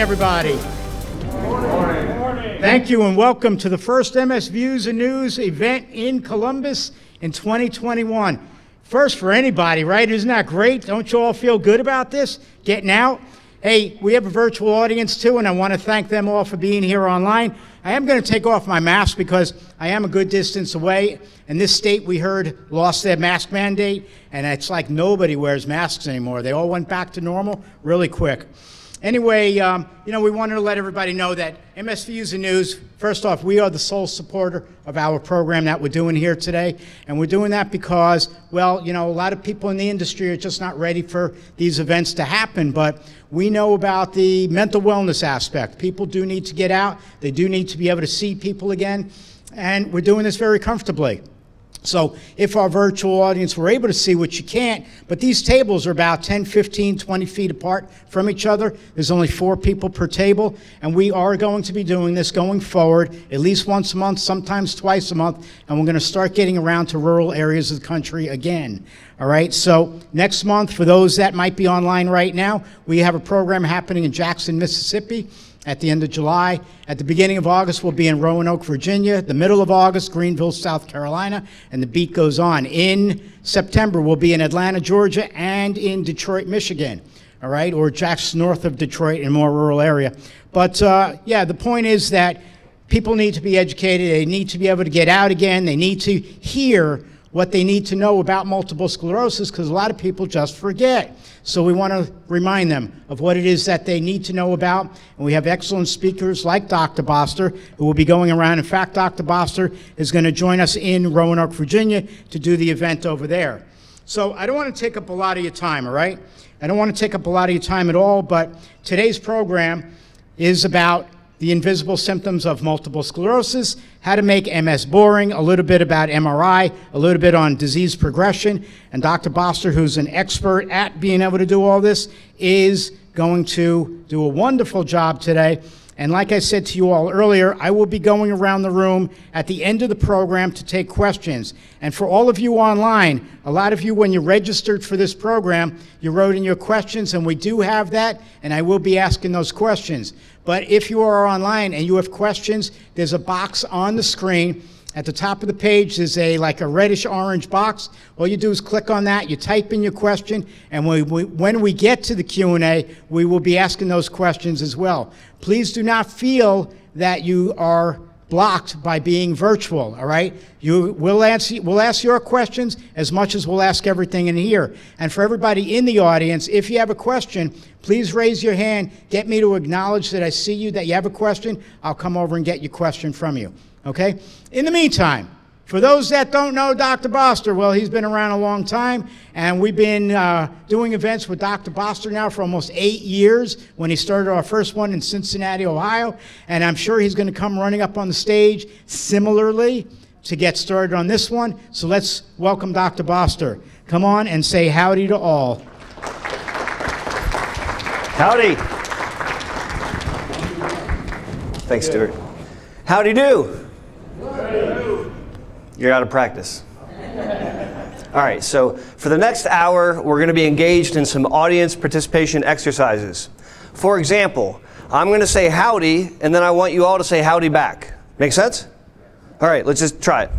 morning, everybody. Thank you and welcome to the first MS Views and News event in Columbus in 2021. First for anybody, right? Isn't that great? Don't you all feel good about this? Getting out? Hey, we have a virtual audience too, and I want to thank them all for being here online. I am going to take off my mask because I am a good distance away. In this state, we heard lost their mask mandate, and it's like nobody wears masks anymore. They all went back to normal really quick. Anyway, um, you know, we wanted to let everybody know that MS Views and News, first off, we are the sole supporter of our program that we're doing here today. And we're doing that because, well, you know, a lot of people in the industry are just not ready for these events to happen. But we know about the mental wellness aspect. People do need to get out, they do need to be able to see people again. And we're doing this very comfortably. So if our virtual audience were able to see what you can't, but these tables are about 10, 15, 20 feet apart from each other. There's only four people per table, and we are going to be doing this going forward at least once a month, sometimes twice a month, and we're going to start getting around to rural areas of the country again. All right, so next month, for those that might be online right now, we have a program happening in Jackson, Mississippi at the end of July. At the beginning of August, we'll be in Roanoke, Virginia. The middle of August, Greenville, South Carolina. And the beat goes on. In September, we'll be in Atlanta, Georgia, and in Detroit, Michigan. All right, or just north of Detroit in a more rural area. But uh, yeah, the point is that people need to be educated. They need to be able to get out again. They need to hear what they need to know about multiple sclerosis because a lot of people just forget. So we want to remind them of what it is that they need to know about. And we have excellent speakers like Dr. Boster who will be going around. In fact, Dr. Boster is going to join us in Roanoke, Virginia to do the event over there. So I don't want to take up a lot of your time, all right? I don't want to take up a lot of your time at all, but today's program is about the invisible symptoms of multiple sclerosis, how to make MS boring, a little bit about MRI, a little bit on disease progression. And Dr. Boster, who's an expert at being able to do all this, is going to do a wonderful job today and like I said to you all earlier, I will be going around the room at the end of the program to take questions. And for all of you online, a lot of you, when you registered for this program, you wrote in your questions, and we do have that, and I will be asking those questions. But if you are online and you have questions, there's a box on the screen at the top of the page, there's a like a reddish orange box. All you do is click on that, you type in your question, and we, we, when we get to the Q&A, we will be asking those questions as well. Please do not feel that you are blocked by being virtual, all right? You, answer, we'll ask your questions as much as we'll ask everything in here. And for everybody in the audience, if you have a question, please raise your hand. Get me to acknowledge that I see you, that you have a question. I'll come over and get your question from you. Okay? In the meantime, for those that don't know Dr. Boster, well, he's been around a long time, and we've been uh, doing events with Dr. Boster now for almost eight years when he started our first one in Cincinnati, Ohio, and I'm sure he's going to come running up on the stage similarly to get started on this one. So let's welcome Dr. Boster. Come on and say howdy to all. Howdy. Thanks, Stuart. Howdy do. You're out of practice. All right, so for the next hour, we're going to be engaged in some audience participation exercises. For example, I'm going to say howdy, and then I want you all to say howdy back. Make sense? All right, let's just try it.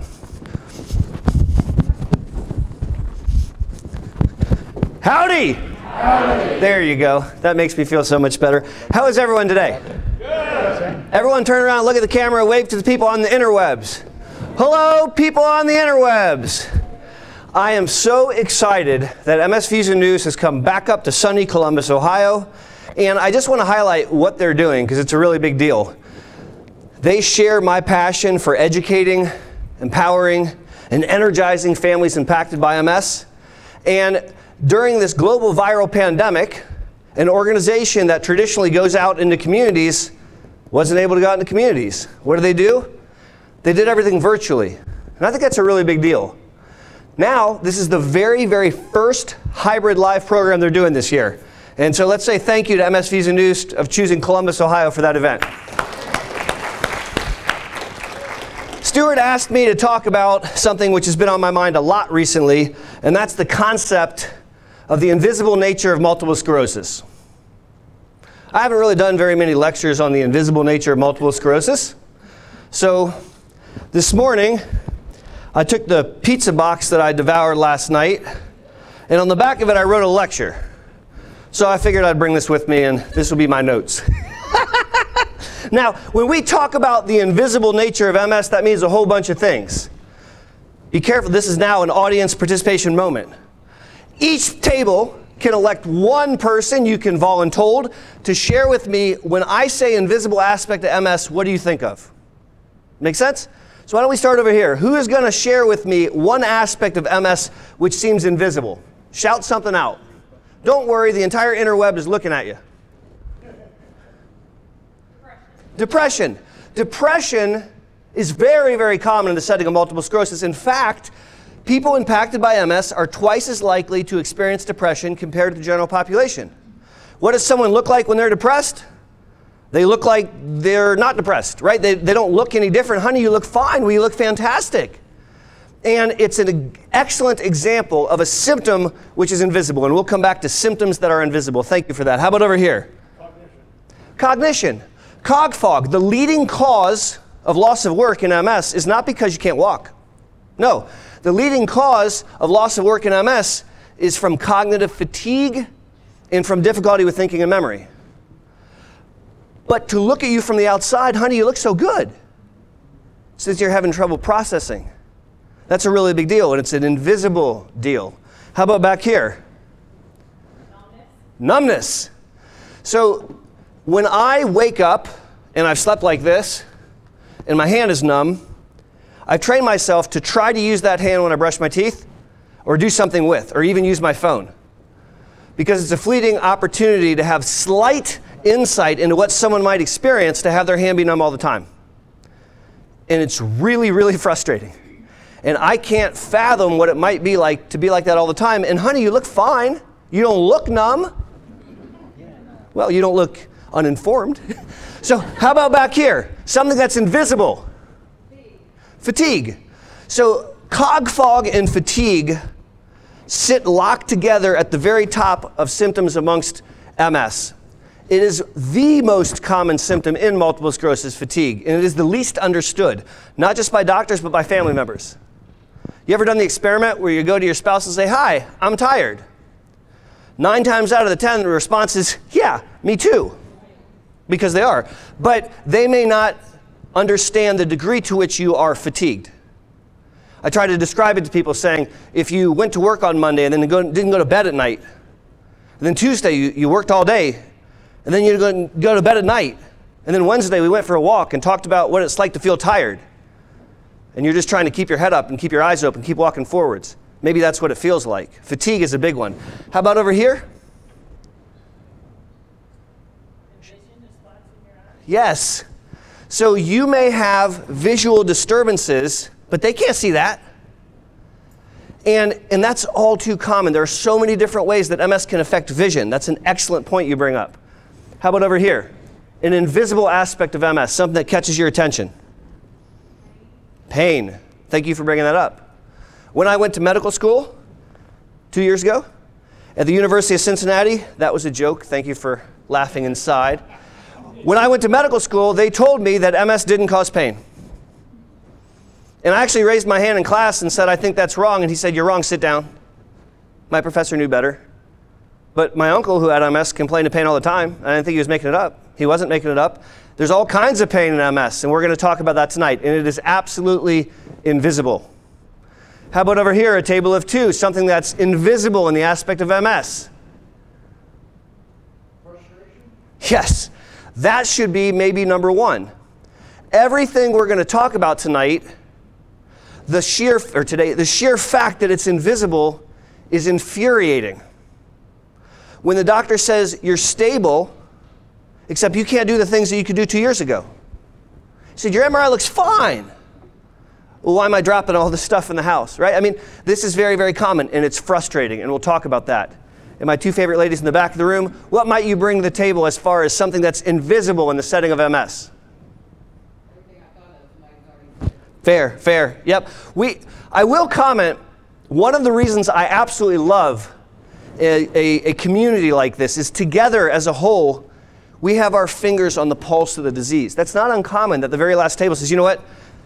Howdy! Howdy! There you go. That makes me feel so much better. How is everyone today? Good. Everyone turn around, look at the camera, wave to the people on the interwebs. Hello, people on the interwebs. I am so excited that MS and News has come back up to sunny Columbus, Ohio. And I just want to highlight what they're doing because it's a really big deal. They share my passion for educating, empowering, and energizing families impacted by MS. And during this global viral pandemic, an organization that traditionally goes out into communities wasn't able to go out into communities. What do they do? They did everything virtually. And I think that's a really big deal. Now, this is the very, very first hybrid live program they're doing this year. And so let's say thank you to MS Views and News of choosing Columbus, Ohio for that event. Stuart asked me to talk about something which has been on my mind a lot recently, and that's the concept of the invisible nature of multiple sclerosis. I haven't really done very many lectures on the invisible nature of multiple sclerosis. So this morning, I took the pizza box that I devoured last night, and on the back of it, I wrote a lecture. So I figured I'd bring this with me, and this will be my notes. now, when we talk about the invisible nature of MS, that means a whole bunch of things. Be careful, this is now an audience participation moment. Each table can elect one person you can voluntold to share with me when I say invisible aspect of MS, what do you think of? Make sense? So why don't we start over here? Who is going to share with me one aspect of MS which seems invisible? Shout something out. Don't worry, the entire interweb is looking at you. Depression. Depression is very, very common in the setting of multiple sclerosis. In fact, people impacted by MS are twice as likely to experience depression compared to the general population. What does someone look like when they're depressed? They look like they're not depressed, right? They, they don't look any different. Honey, you look fine. Well, you look fantastic. And it's an excellent example of a symptom which is invisible. And we'll come back to symptoms that are invisible. Thank you for that. How about over here? Cognition. Cognition. Cog fog. The leading cause of loss of work in MS is not because you can't walk. No. The leading cause of loss of work in MS is from cognitive fatigue and from difficulty with thinking and memory. But to look at you from the outside, honey, you look so good. Since you're having trouble processing. That's a really big deal, and it's an invisible deal. How about back here? Numbness. Numbness. So when I wake up and I've slept like this, and my hand is numb, I've trained myself to try to use that hand when I brush my teeth, or do something with, or even use my phone. Because it's a fleeting opportunity to have slight insight into what someone might experience to have their hand be numb all the time. And it's really, really frustrating and I can't fathom what it might be like to be like that all the time. And honey, you look fine. You don't look numb. Well, you don't look uninformed. so, how about back here? Something that's invisible. Fatigue. So, cog fog and fatigue sit locked together at the very top of symptoms amongst MS. It is the most common symptom in multiple sclerosis, fatigue, and it is the least understood, not just by doctors, but by family members. You ever done the experiment where you go to your spouse and say, Hi, I'm tired? Nine times out of the ten, the response is, Yeah, me too. Because they are. But they may not understand the degree to which you are fatigued. I try to describe it to people saying, if you went to work on Monday and then didn't go to bed at night, then Tuesday you, you worked all day, and then you go, go to bed at night, and then Wednesday we went for a walk and talked about what it's like to feel tired and you're just trying to keep your head up and keep your eyes open, keep walking forwards. Maybe that's what it feels like. Fatigue is a big one. How about over here? Yes. So you may have visual disturbances, but they can't see that. And, and that's all too common. There are so many different ways that MS can affect vision. That's an excellent point you bring up. How about over here? An invisible aspect of MS, something that catches your attention. Pain. Thank you for bringing that up. When I went to medical school two years ago at the University of Cincinnati, that was a joke. Thank you for laughing inside. When I went to medical school, they told me that MS didn't cause pain. And I actually raised my hand in class and said, I think that's wrong. And he said, You're wrong, sit down. My professor knew better. But my uncle, who had MS, complained of pain all the time. I didn't think he was making it up. He wasn't making it up. There's all kinds of pain in MS, and we're going to talk about that tonight, and it is absolutely invisible. How about over here, a table of two, something that's invisible in the aspect of MS? Yes, that should be maybe number one. Everything we're going to talk about tonight, the sheer or today, the sheer fact that it's invisible is infuriating. When the doctor says you're stable, except you can't do the things that you could do two years ago. He said, Your MRI looks fine. Well, why am I dropping all this stuff in the house, right? I mean, this is very, very common and it's frustrating, and we'll talk about that. And my two favorite ladies in the back of the room, what might you bring to the table as far as something that's invisible in the setting of MS? Fair, fair. Yep. We, I will comment one of the reasons I absolutely love a, a, a community like this is together as a whole we have our fingers on the pulse of the disease. That's not uncommon that the very last table says, you know what?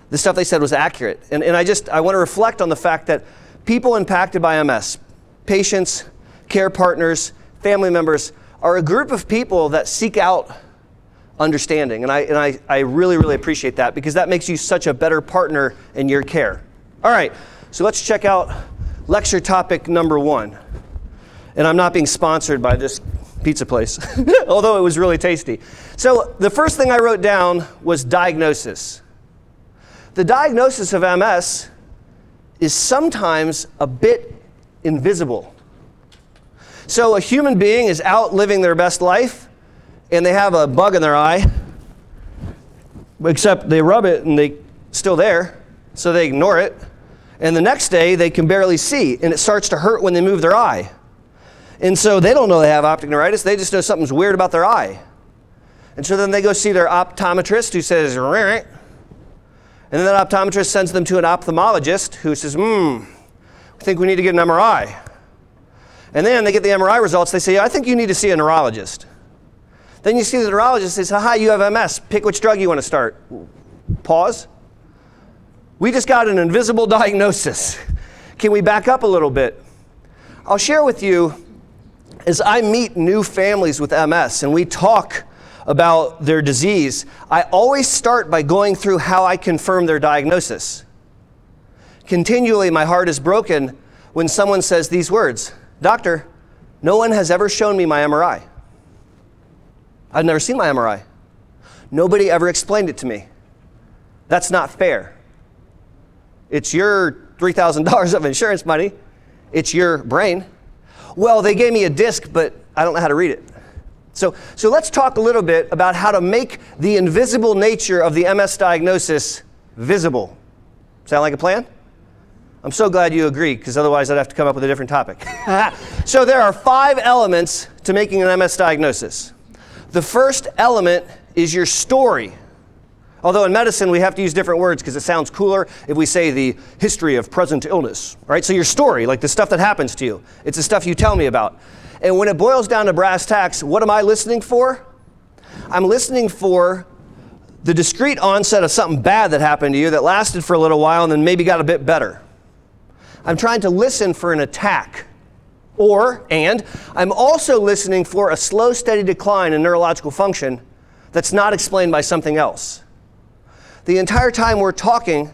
The stuff they said was accurate. And, and I just, I want to reflect on the fact that people impacted by MS, patients, care partners, family members, are a group of people that seek out understanding. And I, and I, I really, really appreciate that because that makes you such a better partner in your care. All right, so let's check out lecture topic number one. And I'm not being sponsored by this pizza place, although it was really tasty. So the first thing I wrote down was diagnosis. The diagnosis of MS is sometimes a bit invisible. So a human being is out living their best life and they have a bug in their eye, except they rub it and they still there, so they ignore it. And the next day they can barely see and it starts to hurt when they move their eye. And so they don't know they have optic neuritis, they just know something's weird about their eye. And so then they go see their optometrist who says, Rrr. and then that optometrist sends them to an ophthalmologist who says, hmm, I think we need to get an MRI. And then they get the MRI results, they say, I think you need to see a neurologist. Then you see the neurologist says, hi, you have MS. Pick which drug you want to start. Pause. We just got an invisible diagnosis. Can we back up a little bit? I'll share with you as I meet new families with MS and we talk about their disease, I always start by going through how I confirm their diagnosis. Continually, my heart is broken when someone says these words Doctor, no one has ever shown me my MRI. I've never seen my MRI. Nobody ever explained it to me. That's not fair. It's your $3,000 of insurance money, it's your brain. Well, they gave me a disc, but I don't know how to read it. So, so let's talk a little bit about how to make the invisible nature of the MS diagnosis visible. Sound like a plan? I'm so glad you agree, because otherwise I'd have to come up with a different topic. so there are five elements to making an MS diagnosis. The first element is your story. Although in medicine we have to use different words because it sounds cooler if we say the history of present illness, right? So your story, like the stuff that happens to you, it's the stuff you tell me about. And when it boils down to brass tacks, what am I listening for? I'm listening for the discrete onset of something bad that happened to you that lasted for a little while and then maybe got a bit better. I'm trying to listen for an attack. Or, and, I'm also listening for a slow, steady decline in neurological function that's not explained by something else. The entire time we're talking,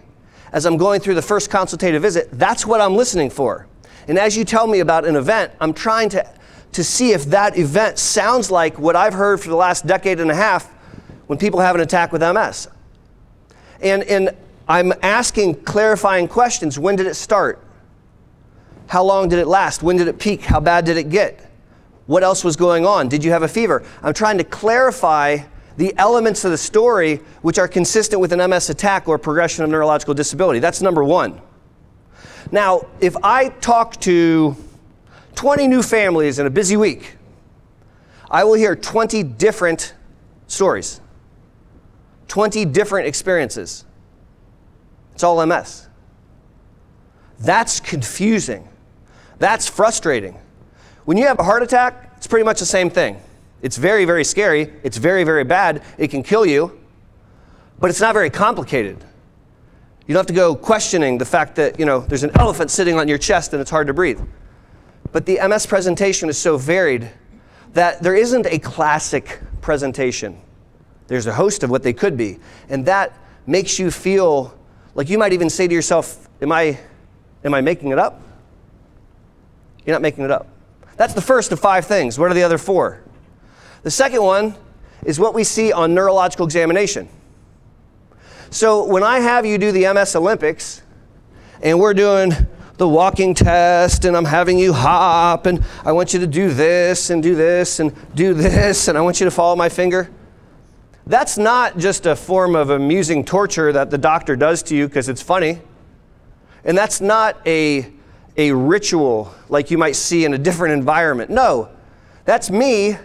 as I'm going through the first consultative visit, that's what I'm listening for. And as you tell me about an event, I'm trying to, to see if that event sounds like what I've heard for the last decade and a half when people have an attack with MS. And, and I'm asking clarifying questions. When did it start? How long did it last? When did it peak? How bad did it get? What else was going on? Did you have a fever? I'm trying to clarify the elements of the story which are consistent with an MS attack or progression of neurological disability. That's number one. Now, if I talk to 20 new families in a busy week, I will hear 20 different stories, 20 different experiences. It's all MS. That's confusing. That's frustrating. When you have a heart attack, it's pretty much the same thing. It's very, very scary. It's very, very bad. It can kill you, but it's not very complicated. You don't have to go questioning the fact that, you know, there's an elephant sitting on your chest and it's hard to breathe. But the MS presentation is so varied that there isn't a classic presentation. There's a host of what they could be. And that makes you feel like you might even say to yourself, Am I, am I making it up? You're not making it up. That's the first of five things. What are the other four? The second one is what we see on neurological examination. So when I have you do the MS Olympics and we're doing the walking test and I'm having you hop and I want you to do this and do this and do this and I want you to follow my finger. That's not just a form of amusing torture that the doctor does to you because it's funny. And that's not a a ritual like you might see in a different environment. No, that's me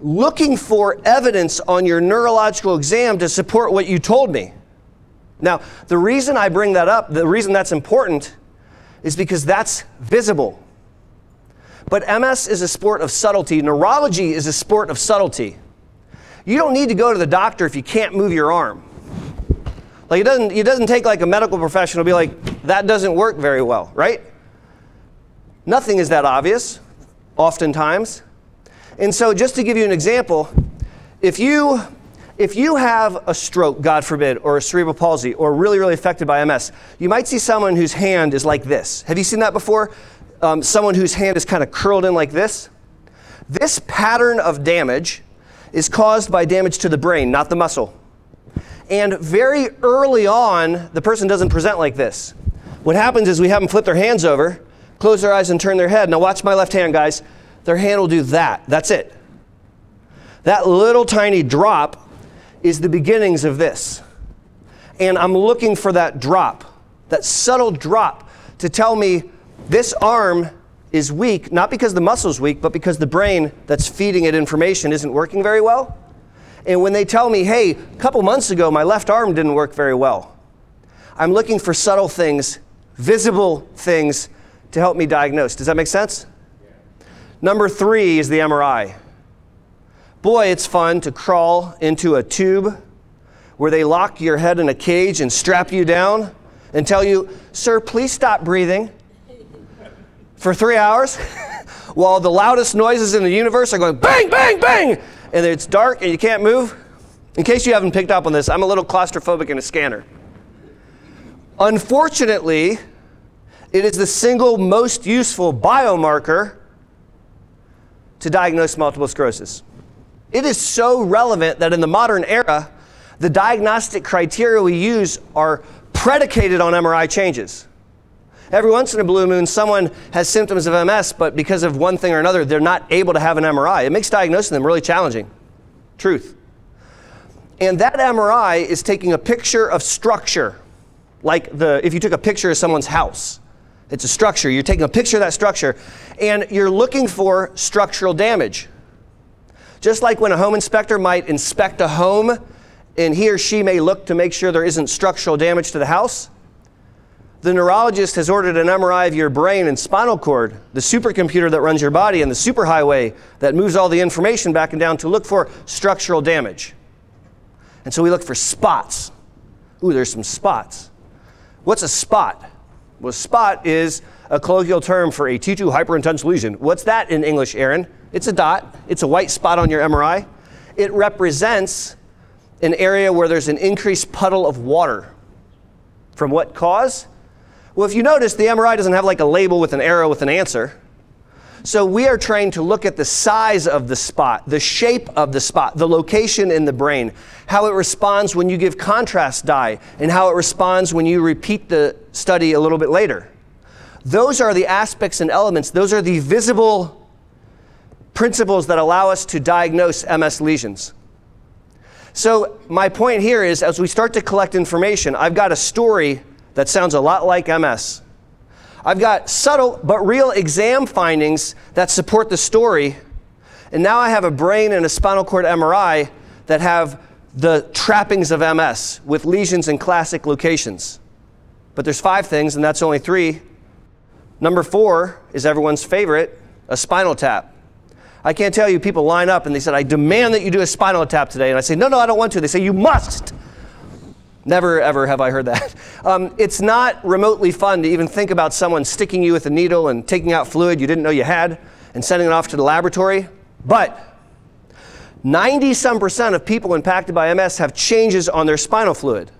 looking for evidence on your neurological exam to support what you told me. Now, the reason I bring that up, the reason that's important, is because that's visible. But MS is a sport of subtlety, neurology is a sport of subtlety. you don't need to go to the doctor if you can't move your arm. Like it doesn't, it doesn't take like a medical professional to be like, that doesn't work very well, right? Nothing is that obvious, oftentimes. And so, just to give you an example, if you if you have a stroke, God forbid, or a cerebral palsy, or really, really affected by MS, you might see someone whose hand is like this. Have you seen that before? Um, someone whose hand is kind of curled in like this. This pattern of damage is caused by damage to the brain, not the muscle. And very early on, the person doesn't present like this. What happens is we have them flip their hands over, close their eyes, and turn their head. Now, watch my left hand, guys. Their hand will do that. That's it. That little tiny drop is the beginnings of this. And I'm looking for that drop, that subtle drop, to tell me this arm is weak, not because the muscle's weak, but because the brain that's feeding it information isn't working very well. And when they tell me, hey, a couple months ago, my left arm didn't work very well, I'm looking for subtle things, visible things to help me diagnose. Does that make sense? Number three is the MRI. Boy, it's fun to crawl into a tube where they lock your head in a cage and strap you down and tell you, sir, please stop breathing for three hours while the loudest noises in the universe are going bang, bang, bang, and it's dark and you can't move. In case you haven't picked up on this, I'm a little claustrophobic in a scanner. Unfortunately, it is the single most useful biomarker to diagnose multiple sclerosis. It is so relevant that in the modern era, the diagnostic criteria we use are predicated on MRI changes. Every once in a blue moon, someone has symptoms of MS, but because of one thing or another, they're not able to have an MRI. It makes diagnosing them really challenging. Truth. And that MRI is taking a picture of structure, like the, if you took a picture of someone's house. It's a structure. You're taking a picture of that structure, and you're looking for structural damage. Just like when a home inspector might inspect a home, and he or she may look to make sure there isn't structural damage to the house, the neurologist has ordered an MRI of your brain and spinal cord, the supercomputer that runs your body, and the superhighway that moves all the information back and down to look for structural damage. And so we look for spots. Ooh, there's some spots. What's a spot? Well, spot is a colloquial term for a T2 hyperintense lesion. What's that in English, Aaron? It's a dot. It's a white spot on your MRI. It represents an area where there's an increased puddle of water. From what cause? Well, if you notice, the MRI doesn't have like a label with an arrow with an answer. So we are trained to look at the size of the spot, the shape of the spot, the location in the brain, how it responds when you give contrast dye, and how it responds when you repeat the study a little bit later. Those are the aspects and elements, those are the visible principles that allow us to diagnose MS lesions. So, my point here is as we start to collect information, I've got a story that sounds a lot like MS. I've got subtle but real exam findings that support the story. And now I have a brain and a spinal cord MRI that have the trappings of MS with lesions in classic locations. But there's five things, and that's only three. Number four is everyone's favorite a spinal tap. I can't tell you, people line up and they said, I demand that you do a spinal tap today. And I say, No, no, I don't want to. They say, You must. Never, ever have I heard that. Um, it's not remotely fun to even think about someone sticking you with a needle and taking out fluid you didn't know you had and sending it off to the laboratory. But 90 some percent of people impacted by MS have changes on their spinal fluid.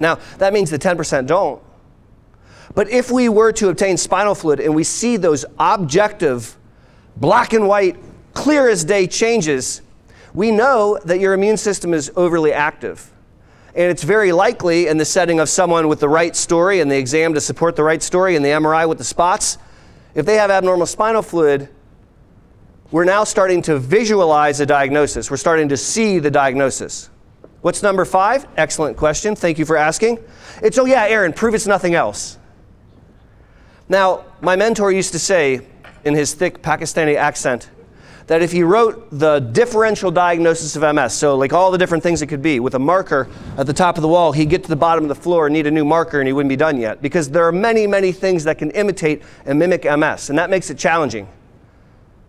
Now, that means the 10% don't. But if we were to obtain spinal fluid and we see those objective, black and white, clear as day changes, we know that your immune system is overly active. And it's very likely in the setting of someone with the right story and the exam to support the right story and the MRI with the spots, if they have abnormal spinal fluid, we're now starting to visualize a diagnosis. We're starting to see the diagnosis. What's number five? Excellent question. Thank you for asking. It's, oh, yeah, Aaron, prove it's nothing else. Now, my mentor used to say in his thick Pakistani accent, that if he wrote the differential diagnosis of MS, so like all the different things it could be, with a marker at the top of the wall, he'd get to the bottom of the floor and need a new marker and he wouldn't be done yet. Because there are many, many things that can imitate and mimic MS, and that makes it challenging.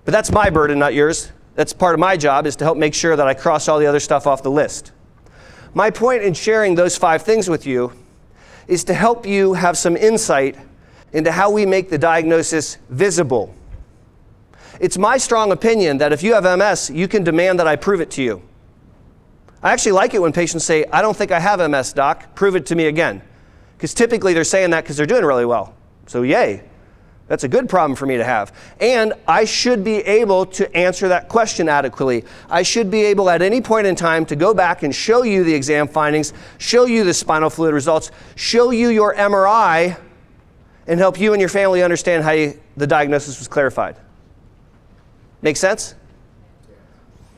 But that's my burden, not yours. That's part of my job is to help make sure that I cross all the other stuff off the list. My point in sharing those five things with you is to help you have some insight into how we make the diagnosis visible. It's my strong opinion that if you have MS, you can demand that I prove it to you. I actually like it when patients say, I don't think I have MS, doc. Prove it to me again. Because typically they're saying that because they're doing really well. So, yay. That's a good problem for me to have. And I should be able to answer that question adequately. I should be able at any point in time to go back and show you the exam findings, show you the spinal fluid results, show you your MRI, and help you and your family understand how you, the diagnosis was clarified. Make sense?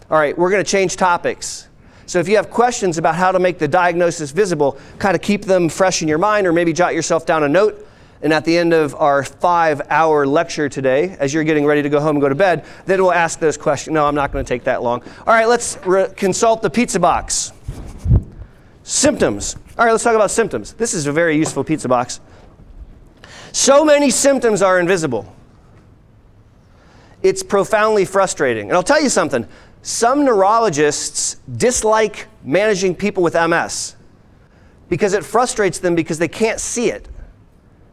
All right, we're going to change topics. So if you have questions about how to make the diagnosis visible, kind of keep them fresh in your mind or maybe jot yourself down a note and at the end of our five hour lecture today, as you're getting ready to go home and go to bed, then we'll ask those questions. No, I'm not going to take that long. All right, let's consult the pizza box. Symptoms. All right, let's talk about symptoms. This is a very useful pizza box. So many symptoms are invisible. It's profoundly frustrating. And I'll tell you something some neurologists dislike managing people with MS because it frustrates them because they can't see it.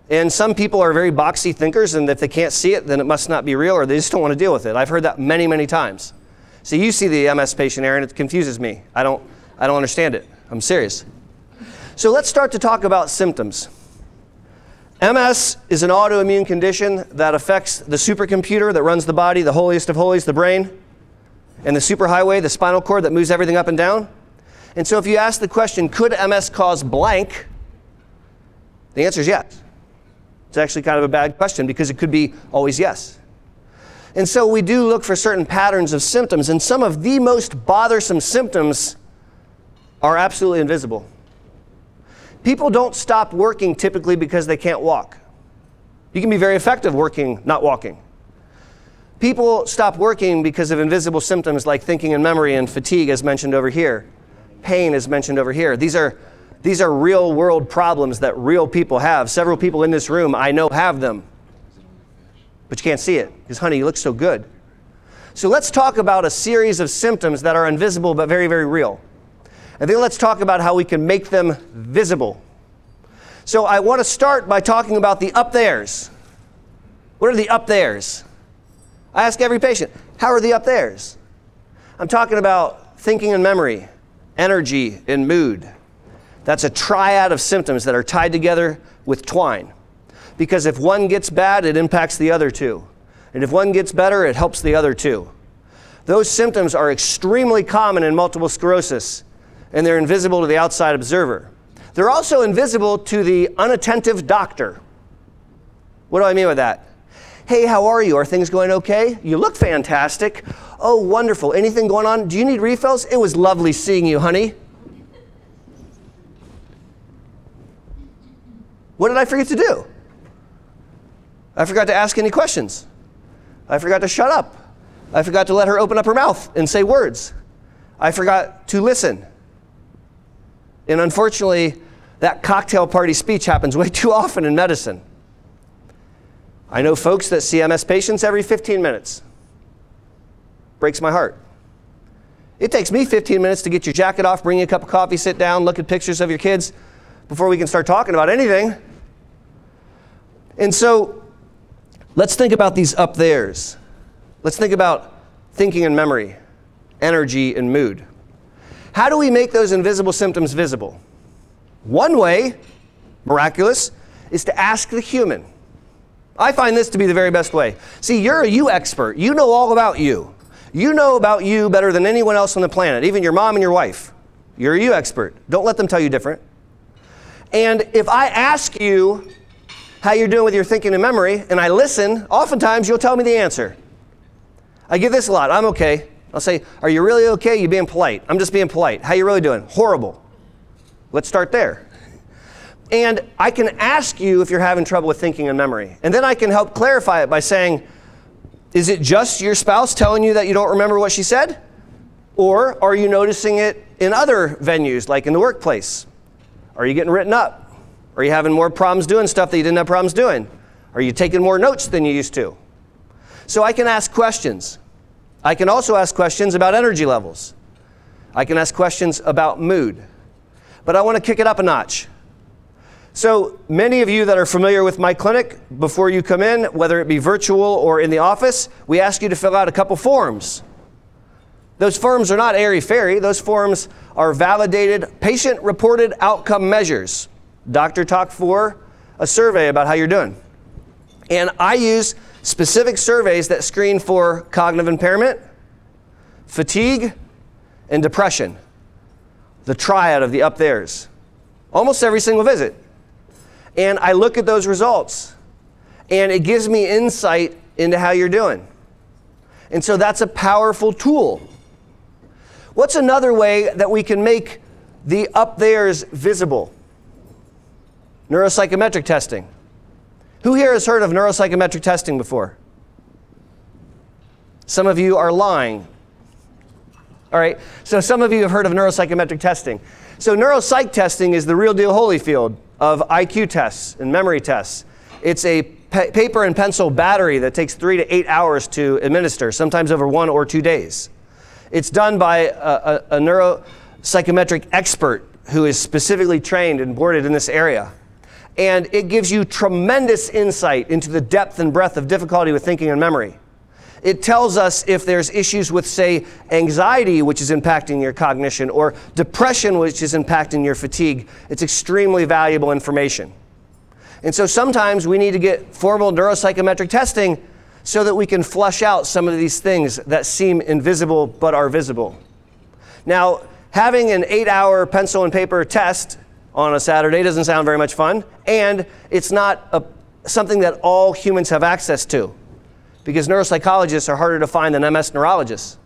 And some people are very boxy thinkers, and if they can't see it, then it must not be real, or they just don't want to deal with it. I've heard that many, many times. So you see the MS patient, Aaron, it confuses me. I don't, I don't understand it. I'm serious. So let's start to talk about symptoms. MS is an autoimmune condition that affects the supercomputer that runs the body, the holiest of holies, the brain, and the superhighway, the spinal cord that moves everything up and down. And so if you ask the question, could MS cause blank? The answer is yes. It's actually kind of a bad question because it could be always yes. And so we do look for certain patterns of symptoms, and some of the most bothersome symptoms are absolutely invisible. People don't stop working typically because they can't walk. You can be very effective working, not walking. People stop working because of invisible symptoms like thinking and memory and fatigue, as mentioned over here. Pain, is mentioned over here. These are these are real world problems that real people have. Several people in this room I know have them. But you can't see it because, honey, you look so good. So let's talk about a series of symptoms that are invisible but very, very real. And then let's talk about how we can make them visible. So I want to start by talking about the up there's. What are the up there's? I ask every patient, how are the up there's? I'm talking about thinking and memory, energy and mood, that's a triad of symptoms that are tied together with twine. Because if one gets bad, it impacts the other two. And if one gets better, it helps the other two. Those symptoms are extremely common in multiple sclerosis, and they're invisible to the outside observer. They're also invisible to the unattentive doctor. What do I mean by that? Hey, how are you? Are things going okay? You look fantastic. Oh, wonderful. Anything going on? Do you need refills? It was lovely seeing you, honey. What did I forget to do? I forgot to ask any questions. I forgot to shut up. I forgot to let her open up her mouth and say words. I forgot to listen. And unfortunately, that cocktail party speech happens way too often in medicine. I know folks that see MS patients every 15 minutes. Breaks my heart. It takes me 15 minutes to get your jacket off, bring you a cup of coffee, sit down, look at pictures of your kids before we can start talking about anything. And so let's think about these up there's. Let's think about thinking and memory, energy and mood. How do we make those invisible symptoms visible? One way, miraculous, is to ask the human. I find this to be the very best way. See, you're a you expert. You know all about you. You know about you better than anyone else on the planet, even your mom and your wife. You're a you expert. Don't let them tell you different. And if I ask you how you're doing with your thinking and memory, and I listen, oftentimes you'll tell me the answer. I get this a lot. I'm okay. I'll say, Are you really okay? You're being polite? I'm just being polite. How are you really doing? Horrible. Let's start there. And I can ask you if you're having trouble with thinking and memory. And then I can help clarify it by saying, Is it just your spouse telling you that you don't remember what she said? Or are you noticing it in other venues, like in the workplace? Are you getting written up? Are you having more problems doing stuff that you didn't have problems doing? Are you taking more notes than you used to? So I can ask questions. I can also ask questions about energy levels. I can ask questions about mood. But I want to kick it up a notch. So, many of you that are familiar with my clinic, before you come in, whether it be virtual or in the office, we ask you to fill out a couple forms. Those forms are not airy fairy, those forms are validated, patient reported outcome measures. Doctor Talk for a survey about how you're doing. And I use specific surveys that screen for cognitive impairment, fatigue, and depression. The triad of the up there's. Almost every single visit. And I look at those results, and it gives me insight into how you're doing. And so that's a powerful tool. What's another way that we can make the up there's visible? Neuropsychometric testing. Who here has heard of neuropsychometric testing before? Some of you are lying. All right, so some of you have heard of neuropsychometric testing. So, neuropsych testing is the real deal Holyfield of IQ tests and memory tests. It's a pa- paper and pencil battery that takes three to eight hours to administer, sometimes over one or two days. It's done by a, a, a neuropsychometric expert who is specifically trained and boarded in this area. And it gives you tremendous insight into the depth and breadth of difficulty with thinking and memory. It tells us if there's issues with, say, anxiety, which is impacting your cognition, or depression, which is impacting your fatigue. It's extremely valuable information. And so sometimes we need to get formal neuropsychometric testing so that we can flush out some of these things that seem invisible but are visible. Now, having an eight hour pencil and paper test on a Saturday doesn't sound very much fun, and it's not a, something that all humans have access to because neuropsychologists are harder to find than MS neurologists.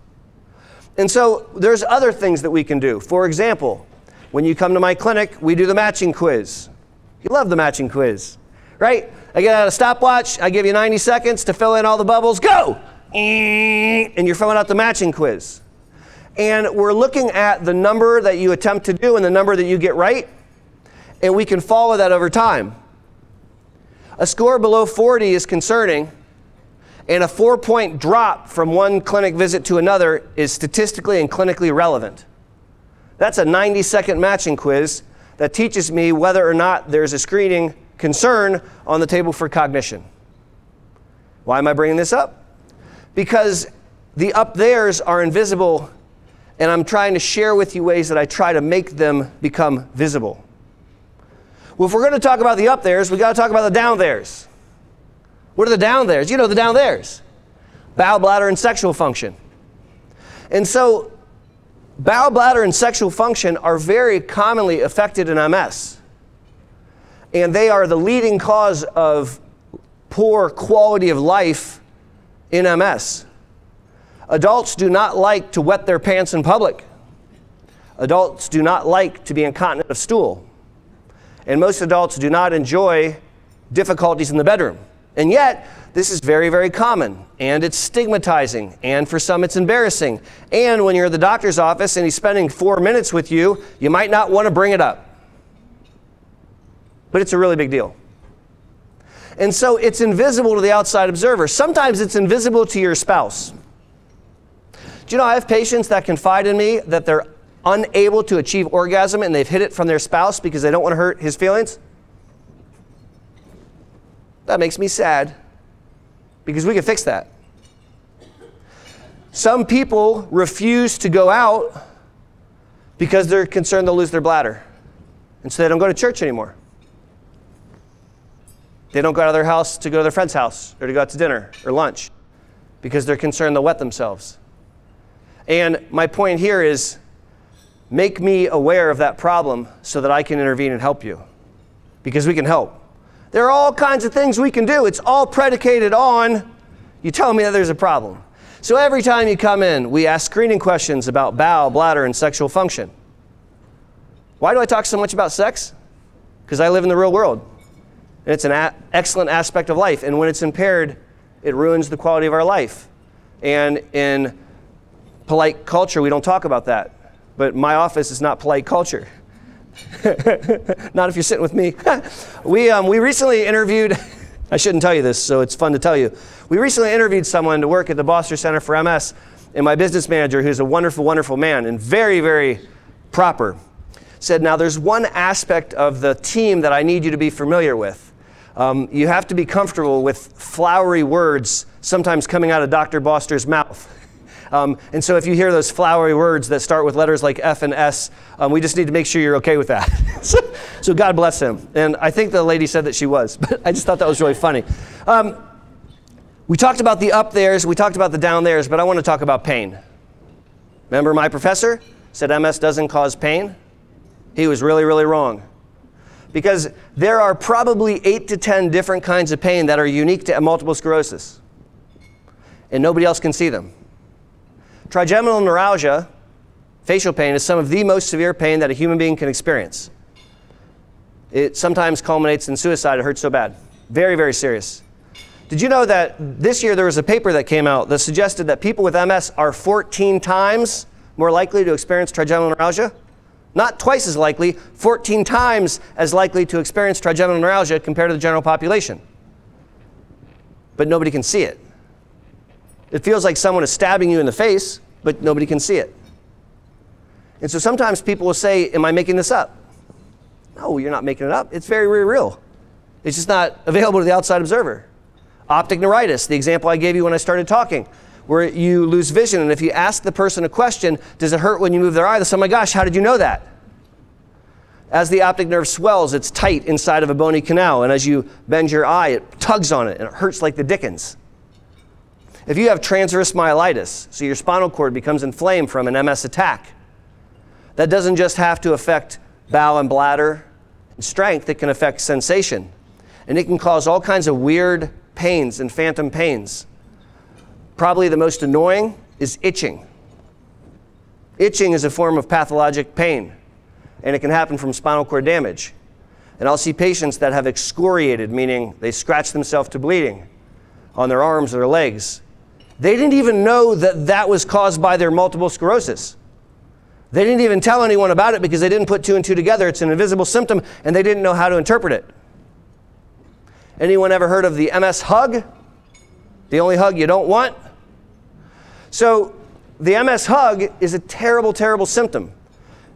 And so there's other things that we can do. For example, when you come to my clinic, we do the matching quiz. You love the matching quiz, right? I get out a stopwatch, I give you 90 seconds to fill in all the bubbles, go! And you're filling out the matching quiz. And we're looking at the number that you attempt to do and the number that you get right, and we can follow that over time. A score below 40 is concerning, and a four point drop from one clinic visit to another is statistically and clinically relevant. That's a 90 second matching quiz that teaches me whether or not there's a screening concern on the table for cognition. Why am I bringing this up? Because the up there's are invisible, and I'm trying to share with you ways that I try to make them become visible. Well, if we're going to talk about the up there's, we got to talk about the down there's. What are the down there's? You know the down there's bowel, bladder, and sexual function. And so, bowel, bladder, and sexual function are very commonly affected in MS and they are the leading cause of poor quality of life in MS. Adults do not like to wet their pants in public. Adults do not like to be incontinent of stool. And most adults do not enjoy difficulties in the bedroom. And yet, this is very, very common, and it's stigmatizing, and for some, it's embarrassing. And when you're at the doctor's office and he's spending four minutes with you, you might not want to bring it up but it's a really big deal. And so it's invisible to the outside observer. Sometimes it's invisible to your spouse. Do you know I have patients that confide in me that they're unable to achieve orgasm and they've hid it from their spouse because they don't want to hurt his feelings? That makes me sad because we can fix that. Some people refuse to go out because they're concerned they'll lose their bladder. And so they don't go to church anymore. They don't go out of their house to go to their friend's house or to go out to dinner or lunch because they're concerned they'll wet themselves. And my point here is make me aware of that problem so that I can intervene and help you because we can help. There are all kinds of things we can do. It's all predicated on you tell me that there's a problem. So every time you come in, we ask screening questions about bowel, bladder, and sexual function. Why do I talk so much about sex? Because I live in the real world. And it's an a- excellent aspect of life. And when it's impaired, it ruins the quality of our life. And in polite culture, we don't talk about that. But my office is not polite culture. not if you're sitting with me. we, um, we recently interviewed, I shouldn't tell you this, so it's fun to tell you. We recently interviewed someone to work at the Boster Center for MS, And my business manager, who's a wonderful, wonderful man and very, very proper, said, Now there's one aspect of the team that I need you to be familiar with. Um, you have to be comfortable with flowery words sometimes coming out of Dr. Boster's mouth. Um, and so if you hear those flowery words that start with letters like F and S, um, we just need to make sure you're okay with that. so, so, God bless him. And I think the lady said that she was, but I just thought that was really funny. Um, we talked about the up there's, we talked about the down there's, but I want to talk about pain. Remember my professor said MS doesn't cause pain? He was really, really wrong. Because there are probably eight to 10 different kinds of pain that are unique to multiple sclerosis. And nobody else can see them. Trigeminal neuralgia, facial pain, is some of the most severe pain that a human being can experience. It sometimes culminates in suicide. It hurts so bad. Very, very serious. Did you know that this year there was a paper that came out that suggested that people with MS are 14 times more likely to experience trigeminal neuralgia? Not twice as likely, 14 times as likely to experience trigeminal neuralgia compared to the general population. But nobody can see it. It feels like someone is stabbing you in the face, but nobody can see it. And so sometimes people will say, Am I making this up? No, you're not making it up. It's very, very real. It's just not available to the outside observer. Optic neuritis, the example I gave you when I started talking, where you lose vision, and if you ask the person a question, does it hurt when you move their eye? They say, oh my gosh, how did you know that? As the optic nerve swells, it's tight inside of a bony canal, and as you bend your eye, it tugs on it, and it hurts like the dickens. If you have transverse myelitis, so your spinal cord becomes inflamed from an MS attack, that doesn't just have to affect bowel and bladder and strength, it can affect sensation. And it can cause all kinds of weird pains and phantom pains. Probably the most annoying is itching. Itching is a form of pathologic pain, and it can happen from spinal cord damage. And I'll see patients that have excoriated, meaning they scratch themselves to bleeding on their arms or their legs. They didn't even know that that was caused by their multiple sclerosis. They didn't even tell anyone about it because they didn't put two and two together. It's an invisible symptom, and they didn't know how to interpret it. Anyone ever heard of the MS hug? The only hug you don't want? So, the MS hug is a terrible, terrible symptom.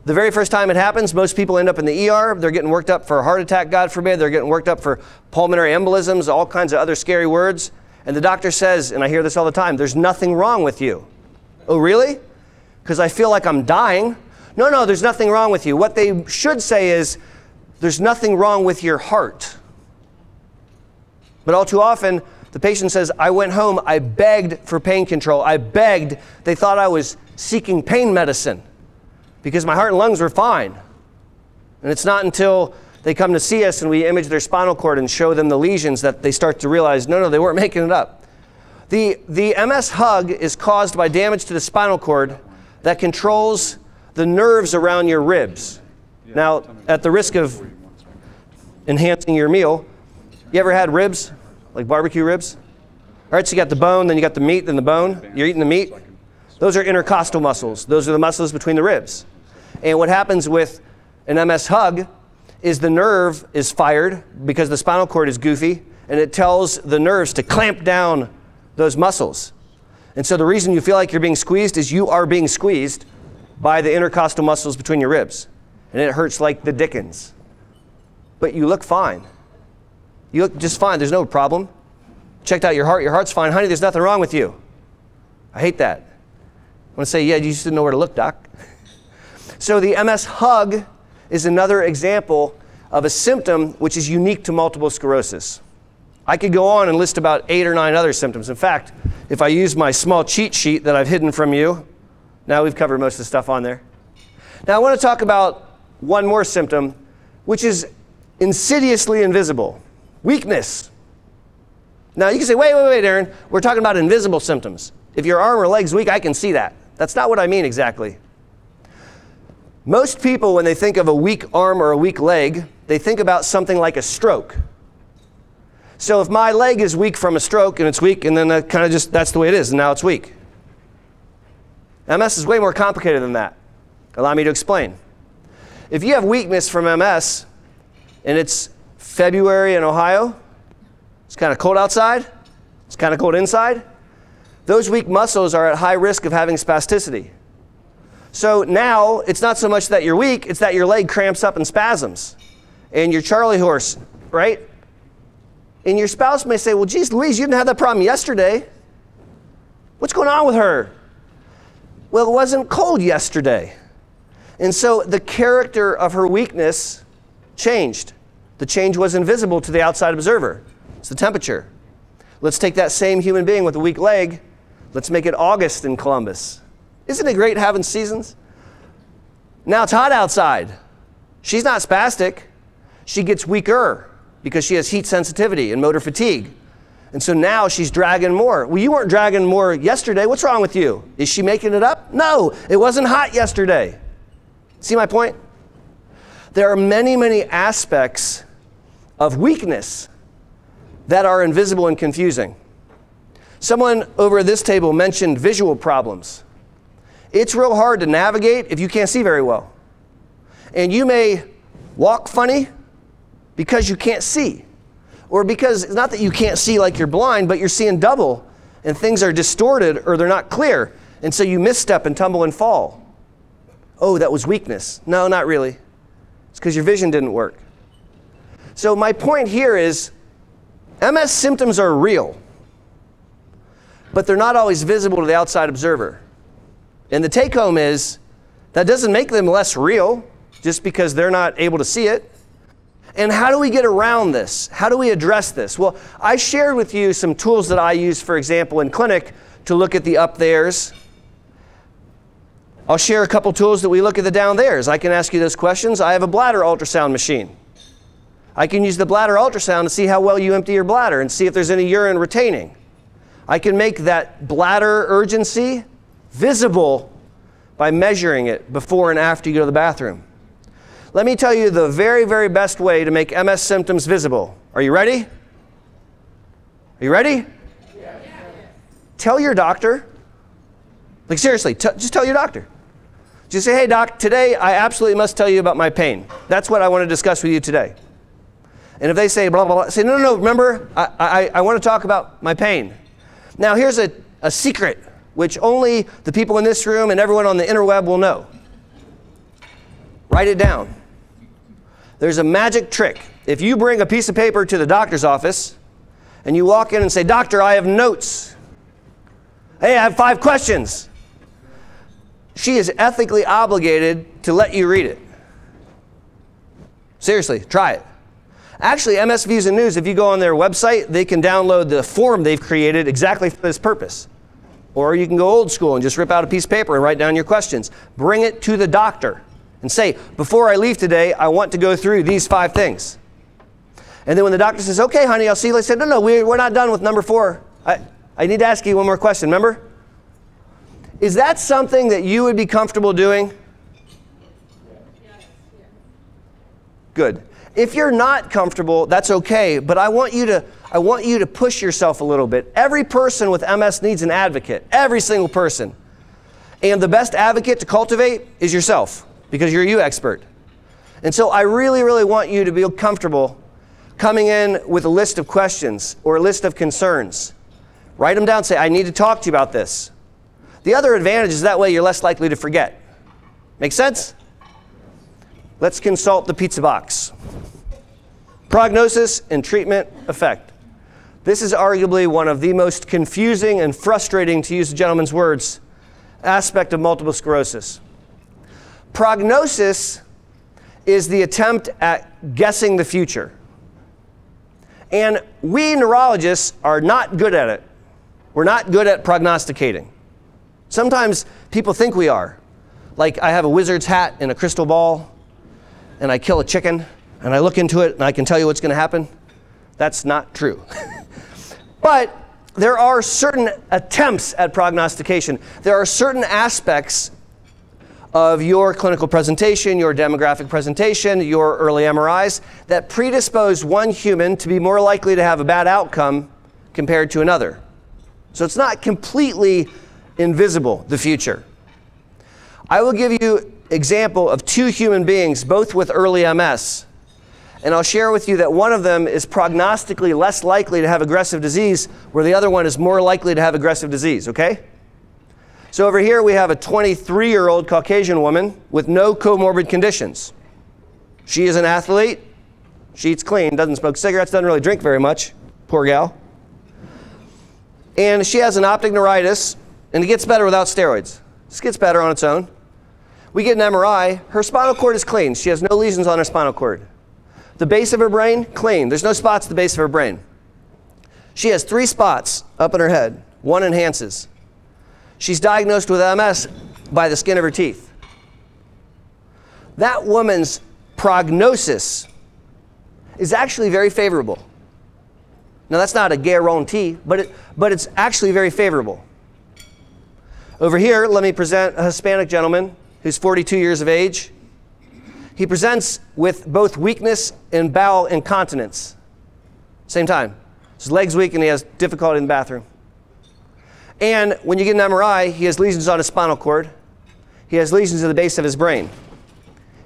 The very first time it happens, most people end up in the ER. They're getting worked up for a heart attack, God forbid. They're getting worked up for pulmonary embolisms, all kinds of other scary words. And the doctor says, and I hear this all the time, there's nothing wrong with you. Oh, really? Because I feel like I'm dying. No, no, there's nothing wrong with you. What they should say is, there's nothing wrong with your heart. But all too often, the patient says, I went home, I begged for pain control. I begged. They thought I was seeking pain medicine because my heart and lungs were fine. And it's not until they come to see us and we image their spinal cord and show them the lesions that they start to realize no, no, they weren't making it up. The, the MS hug is caused by damage to the spinal cord that controls the nerves around your ribs. Now, at the risk of enhancing your meal, you ever had ribs? Like barbecue ribs? All right, so you got the bone, then you got the meat, then the bone. You're eating the meat. Those are intercostal muscles. Those are the muscles between the ribs. And what happens with an MS hug is the nerve is fired because the spinal cord is goofy and it tells the nerves to clamp down those muscles. And so the reason you feel like you're being squeezed is you are being squeezed by the intercostal muscles between your ribs. And it hurts like the dickens. But you look fine. You look just fine. There's no problem. Checked out your heart. Your heart's fine. Honey, there's nothing wrong with you. I hate that. I want to say, yeah, you just didn't know where to look, doc. so the MS hug is another example of a symptom which is unique to multiple sclerosis. I could go on and list about eight or nine other symptoms. In fact, if I use my small cheat sheet that I've hidden from you, now we've covered most of the stuff on there. Now I want to talk about one more symptom, which is insidiously invisible. Weakness. Now you can say, wait, wait, wait, Aaron, we're talking about invisible symptoms. If your arm or leg's weak, I can see that. That's not what I mean exactly. Most people, when they think of a weak arm or a weak leg, they think about something like a stroke. So if my leg is weak from a stroke and it's weak, and then that kind of just that's the way it is, and now it's weak. MS is way more complicated than that. Allow me to explain. If you have weakness from MS and it's February in Ohio. It's kind of cold outside. It's kind of cold inside. those weak muscles are at high risk of having spasticity. So now it's not so much that you're weak, it's that your leg cramps up in spasms. And your Charlie horse, right? And your spouse may say, Well, geez, Louise, you didn't have that problem yesterday. What's going on with her? Well, it wasn't cold yesterday. And so the character of her weakness changed. The change was invisible to the outside observer. It's the temperature. Let's take that same human being with a weak leg. Let's make it August in Columbus. Isn't it great having seasons? Now it's hot outside. She's not spastic. She gets weaker because she has heat sensitivity and motor fatigue. And so now she's dragging more. Well, you weren't dragging more yesterday. What's wrong with you? Is she making it up? No, it wasn't hot yesterday. See my point? There are many, many aspects of weakness that are invisible and confusing. Someone over at this table mentioned visual problems. It's real hard to navigate if you can't see very well. And you may walk funny because you can't see. Or because it's not that you can't see like you're blind, but you're seeing double and things are distorted or they're not clear. And so you misstep and tumble and fall. Oh, that was weakness. No, not really. It's because your vision didn't work. So, my point here is MS symptoms are real, but they're not always visible to the outside observer. And the take home is that doesn't make them less real just because they're not able to see it. And how do we get around this? How do we address this? Well, I shared with you some tools that I use, for example, in clinic to look at the up there's. I'll share a couple tools that we look at the down there's. I can ask you those questions. I have a bladder ultrasound machine. I can use the bladder ultrasound to see how well you empty your bladder and see if there's any urine retaining. I can make that bladder urgency visible by measuring it before and after you go to the bathroom. Let me tell you the very, very best way to make MS symptoms visible. Are you ready? Are you ready? Yes. Tell your doctor. Like, seriously, just tell your doctor. Just say, hey, doc, today I absolutely must tell you about my pain. That's what I want to discuss with you today. And if they say blah, blah, blah, say, no, no, no, remember, I, I, I want to talk about my pain. Now, here's a, a secret which only the people in this room and everyone on the interweb will know. Write it down. There's a magic trick. If you bring a piece of paper to the doctor's office and you walk in and say, Doctor, I have notes. Hey, I have five questions. She is ethically obligated to let you read it. Seriously, try it. Actually, MS Views and News, if you go on their website, they can download the form they've created exactly for this purpose. Or you can go old school and just rip out a piece of paper and write down your questions. Bring it to the doctor and say, before I leave today, I want to go through these five things. And then when the doctor says, okay, honey, I'll see you, I said, no, no, we're not done with number four. I, I need to ask you one more question, remember? Is that something that you would be comfortable doing? Good. If you're not comfortable, that's okay, but I want you to I want you to push yourself a little bit. Every person with MS needs an advocate. Every single person. And the best advocate to cultivate is yourself because you're a you expert. And so I really, really want you to be comfortable coming in with a list of questions or a list of concerns. Write them down, say, I need to talk to you about this. The other advantage is that way you're less likely to forget. Make sense? Let's consult the pizza box. Prognosis and treatment effect. This is arguably one of the most confusing and frustrating, to use the gentleman's words, aspect of multiple sclerosis. Prognosis is the attempt at guessing the future. And we neurologists are not good at it. We're not good at prognosticating. Sometimes people think we are. Like I have a wizard's hat and a crystal ball, and I kill a chicken, and I look into it, and I can tell you what's going to happen. That's not true. but there are certain attempts at prognostication. There are certain aspects of your clinical presentation, your demographic presentation, your early MRIs that predispose one human to be more likely to have a bad outcome compared to another. So it's not completely invisible, the future. I will give you example of two human beings, both with early MS. And I'll share with you that one of them is prognostically less likely to have aggressive disease, where the other one is more likely to have aggressive disease, okay? So over here we have a 23 year old Caucasian woman with no comorbid conditions. She is an athlete. She eats clean, doesn't smoke cigarettes, doesn't really drink very much. Poor gal. And she has an optic neuritis, and it gets better without steroids. This gets better on its own. We get an MRI. Her spinal cord is clean. She has no lesions on her spinal cord. The base of her brain, clean. There's no spots at the base of her brain. She has three spots up in her head. One enhances. She's diagnosed with MS by the skin of her teeth. That woman's prognosis is actually very favorable. Now, that's not a guarantee, but, it, but it's actually very favorable. Over here, let me present a Hispanic gentleman who's 42 years of age. He presents with both weakness and bowel incontinence. Same time. His leg's weak and he has difficulty in the bathroom. And when you get an MRI, he has lesions on his spinal cord. He has lesions at the base of his brain.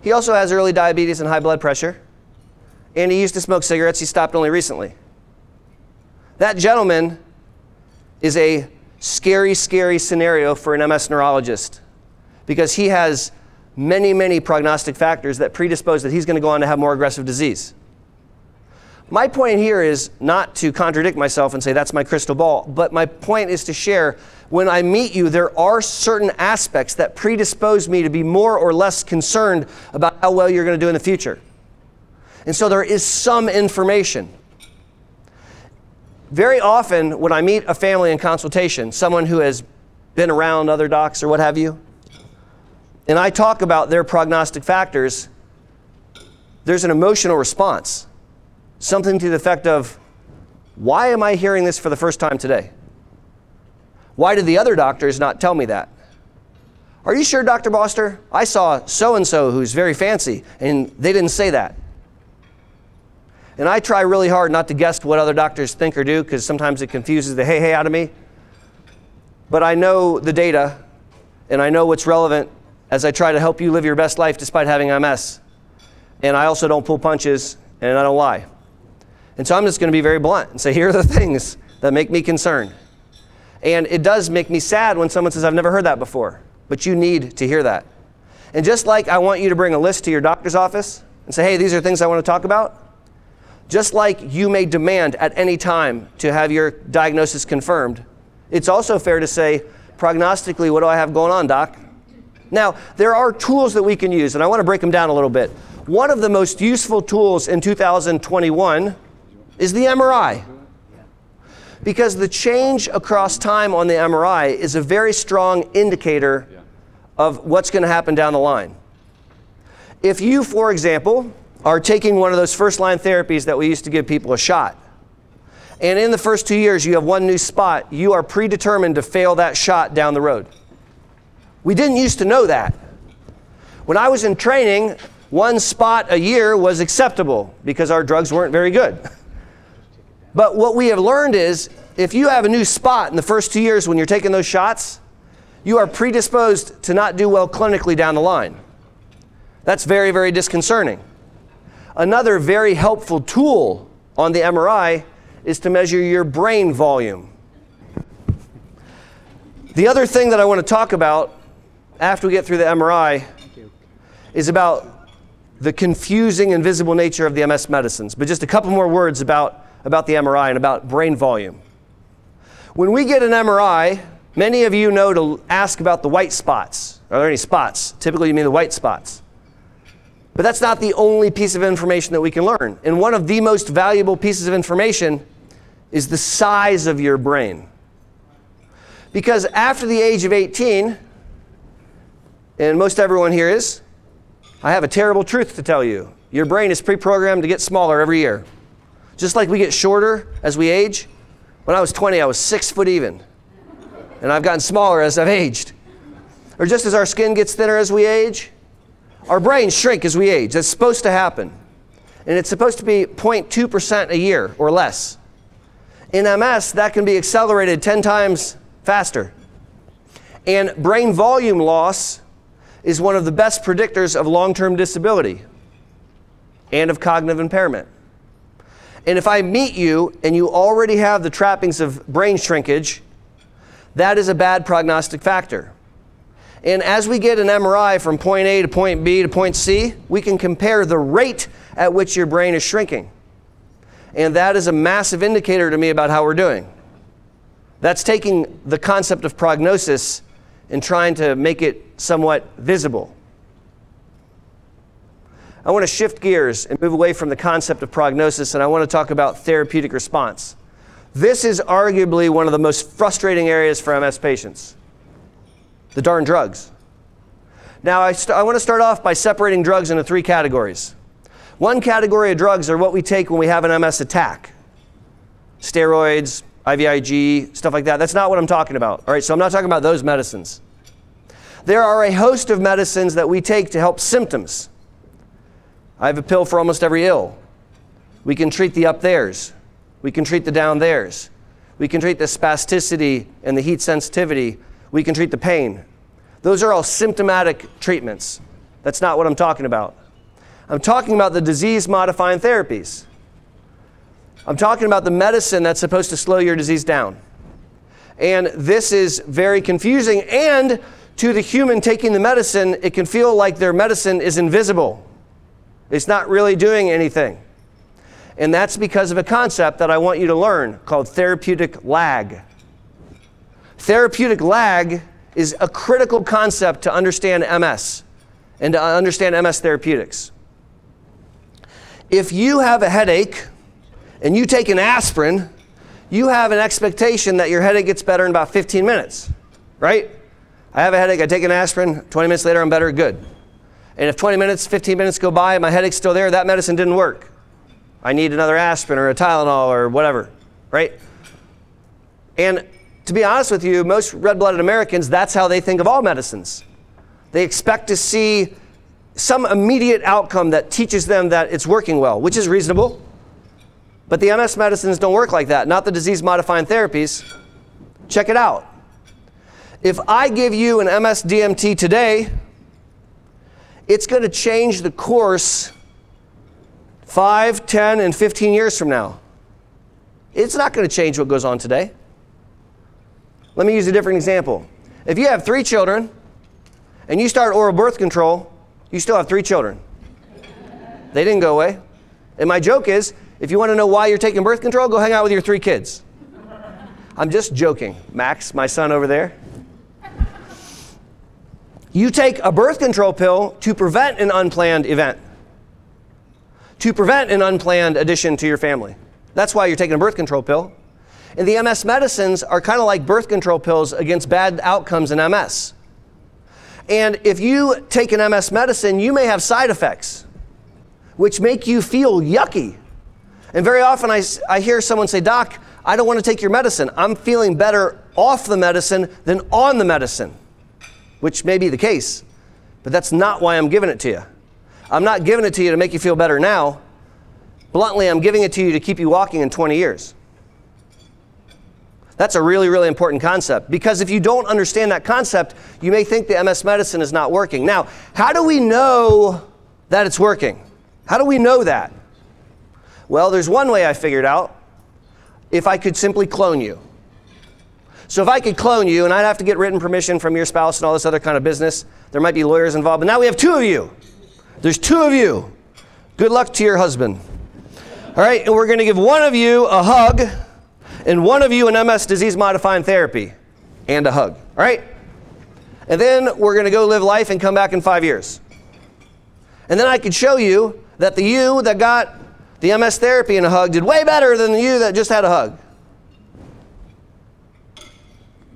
He also has early diabetes and high blood pressure. And he used to smoke cigarettes. He stopped only recently. That gentleman is a scary, scary scenario for an MS neurologist because he has many, many prognostic factors that predispose that he's going to go on to have more aggressive disease. My point here is not to contradict myself and say that's my crystal ball, but my point is to share when I meet you, there are certain aspects that predispose me to be more or less concerned about how well you're going to do in the future. And so there is some information. Very often, when I meet a family in consultation, someone who has been around other docs or what have you, and I talk about their prognostic factors, there's an emotional response. Something to the effect of, why am I hearing this for the first time today? Why did the other doctors not tell me that? Are you sure, Dr. Boster? I saw so and so who's very fancy, and they didn't say that. And I try really hard not to guess what other doctors think or do because sometimes it confuses the hey hey out of me. But I know the data and I know what's relevant as I try to help you live your best life despite having MS. And I also don't pull punches and I don't lie. And so I'm just going to be very blunt and say, here are the things that make me concerned. And it does make me sad when someone says, I've never heard that before. But you need to hear that. And just like I want you to bring a list to your doctor's office and say, hey, these are things I want to talk about, just like you may demand at any time to have your diagnosis confirmed, it's also fair to say, prognostically, what do I have going on, doc? Now, there are tools that we can use, and I want to break them down a little bit. One of the most useful tools in 2021 is the MRI. Because the change across time on the MRI is a very strong indicator of what's going to happen down the line. If you, for example, are taking one of those first line therapies that we used to give people a shot. And in the first two years, you have one new spot, you are predetermined to fail that shot down the road. We didn't used to know that. When I was in training, one spot a year was acceptable because our drugs weren't very good. But what we have learned is if you have a new spot in the first two years when you're taking those shots, you are predisposed to not do well clinically down the line. That's very, very disconcerting. Another very helpful tool on the MRI is to measure your brain volume. The other thing that I want to talk about after we get through the MRI is about the confusing invisible nature of the MS medicines. But just a couple more words about, about the MRI and about brain volume. When we get an MRI, many of you know to ask about the white spots. Are there any spots? Typically, you mean the white spots. But that's not the only piece of information that we can learn. And one of the most valuable pieces of information is the size of your brain. Because after the age of 18, and most everyone here is, I have a terrible truth to tell you. Your brain is pre programmed to get smaller every year. Just like we get shorter as we age. When I was 20, I was six foot even. And I've gotten smaller as I've aged. Or just as our skin gets thinner as we age, our brains shrink as we age. That's supposed to happen. And it's supposed to be 0.2% a year or less. In MS, that can be accelerated 10 times faster. And brain volume loss is one of the best predictors of long term disability. and of cognitive impairment. And if I meet you and you already have the trappings of brain shrinkage, that is a bad prognostic factor. And as we get an MRI from point A to point B to point C, we can compare the rate at which your brain is shrinking. And that is a massive indicator to me about how we're doing. That's taking the concept of prognosis and trying to make it somewhat visible. I want to shift gears and move away from the concept of prognosis, and I want to talk about therapeutic response. This is arguably one of the most frustrating areas for MS patients the darn drugs. Now, I, I want to start off by separating drugs into three categories. One category of drugs are what we take when we have an MS attack steroids, IVIG, stuff like that. That's not what I'm talking about. All right, so I'm not talking about those medicines. There are a host of medicines that we take to help symptoms. I have a pill for almost every ill. We can treat the up theirs. We can treat the down theirs. We can treat the spasticity and the heat sensitivity. We can treat the pain. Those are all symptomatic treatments. That's not what I'm talking about. I'm talking about the disease modifying therapies. I'm talking about the medicine that's supposed to slow your disease down. And this is very confusing. And to the human taking the medicine, it can feel like their medicine is invisible. It's not really doing anything. And that's because of a concept that I want you to learn called therapeutic lag. Therapeutic lag is a critical concept to understand MS and to understand MS therapeutics. If you have a headache and you take an aspirin, you have an expectation that your headache gets better in about 15 minutes, right? I have a headache, I take an aspirin, 20 minutes later I'm better, good. And if 20 minutes, 15 minutes go by my headache's still there, that medicine didn't work. I need another aspirin or a Tylenol or whatever, right? And to be honest with you, most red blooded Americans, that's how they think of all medicines. They expect to see some immediate outcome that teaches them that it's working well, which is reasonable. But the MS medicines don't work like that, not the disease modifying therapies. Check it out. If I give you an MS DMT today, it's going to change the course 5, 10, and 15 years from now. It's not going to change what goes on today. Let me use a different example. If you have three children and you start oral birth control, you still have three children. They didn't go away. And my joke is if you want to know why you're taking birth control, go hang out with your three kids. I'm just joking. Max, my son over there. You take a birth control pill to prevent an unplanned event, to prevent an unplanned addition to your family. That's why you're taking a birth control pill. And the MS medicines are kind of like birth control pills against bad outcomes in MS. And if you take an MS medicine, you may have side effects, which make you feel yucky. And very often I, I hear someone say, Doc, I don't want to take your medicine. I'm feeling better off the medicine than on the medicine which may be the case, but that's not why I'm giving it to you. I'm not giving it to you to make you feel better now. Bluntly, I'm giving it to you to keep you walking in 20 years. That's a really, really important concept because if you don't understand that concept, you may think the MS medicine is not working. Now, how do we know that it's working? How do we know that? Well, there's one way I figured out. If I could simply clone you. So if I could clone you and I'd have to get written permission from your spouse and all this other kind of business, there might be lawyers involved. But now we have two of you. There's two of you. Good luck to your husband. All right, and we're going to give one of you a hug and one of you an MS disease modifying therapy and a hug. All right? And then we're going to go live life and come back in five years. And then I could show you that the you that got the MS therapy and a hug did way better than you that just had a hug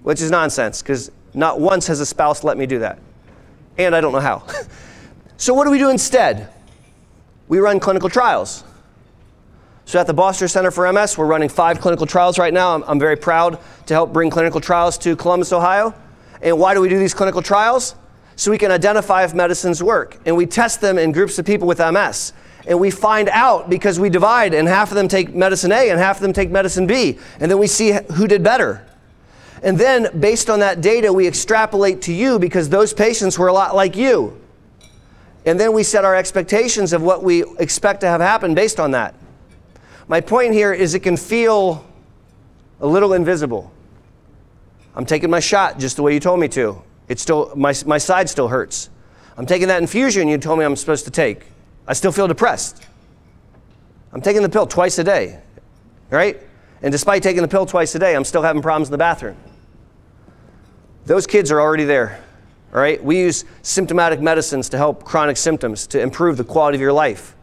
which is nonsense because not once has a spouse let me do that. And I don't know how. so, what do we do instead? We run clinical trials. So, at the Boster Center for MS, we're running five clinical trials right now. I'm, I'm very proud to help bring clinical trials to Columbus, Ohio. And why do we do these clinical trials? So we can identify if medicines work. And we test them in groups of people with MS. And we find out because we divide, and half of them take medicine A and half of them take medicine B. And then we see who did better. And then, based on that data, we extrapolate to you because those patients were a lot like you. And then we set our expectations of what we expect to have happen based on that. My point here is it can feel a little invisible. I'm taking my shot just the way you told me to. It's still my, my side still hurts. I'm taking that infusion you told me I'm supposed to take. I still feel depressed. I'm taking the pill twice a day, right? And despite taking the pill twice a day, I'm still having problems in the bathroom. Those kids are already there, all right? We use symptomatic medicines to help chronic symptoms, to improve the quality of your life.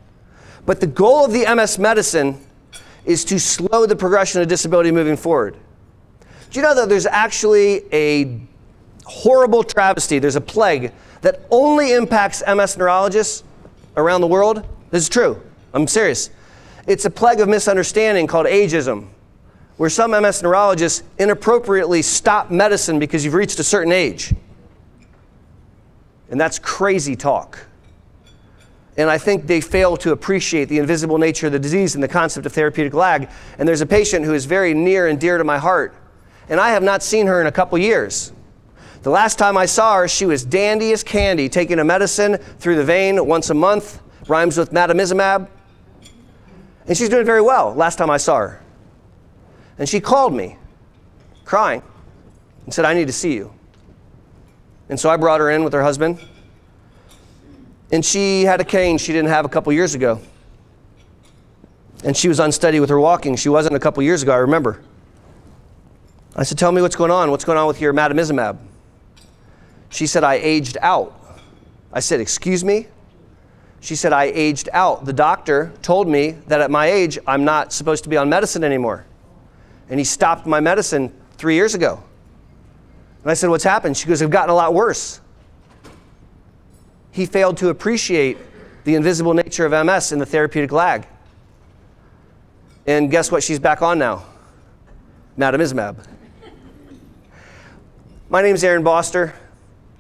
But the goal of the MS medicine is to slow the progression of disability moving forward. Do you know that there's actually a horrible travesty? There's a plague that only impacts MS neurologists around the world? This is true. I'm serious. It's a plague of misunderstanding called ageism, where some MS neurologists inappropriately stop medicine because you've reached a certain age. And that's crazy talk. And I think they fail to appreciate the invisible nature of the disease and the concept of therapeutic lag. And there's a patient who is very near and dear to my heart, and I have not seen her in a couple years. The last time I saw her, she was dandy as candy, taking a medicine through the vein once a month, rhymes with natalizumab. And she's doing very well last time I saw her. And she called me, crying, and said, I need to see you. And so I brought her in with her husband. And she had a cane she didn't have a couple years ago. And she was unsteady with her walking. She wasn't a couple years ago, I remember. I said, Tell me what's going on. What's going on with your natalizumab? She said, I aged out. I said, Excuse me? She said, I aged out. The doctor told me that at my age, I'm not supposed to be on medicine anymore. And he stopped my medicine three years ago. And I said, What's happened? She goes, I've gotten a lot worse. He failed to appreciate the invisible nature of MS and the therapeutic lag. And guess what? She's back on now. Natalizumab. My name is Aaron Boster,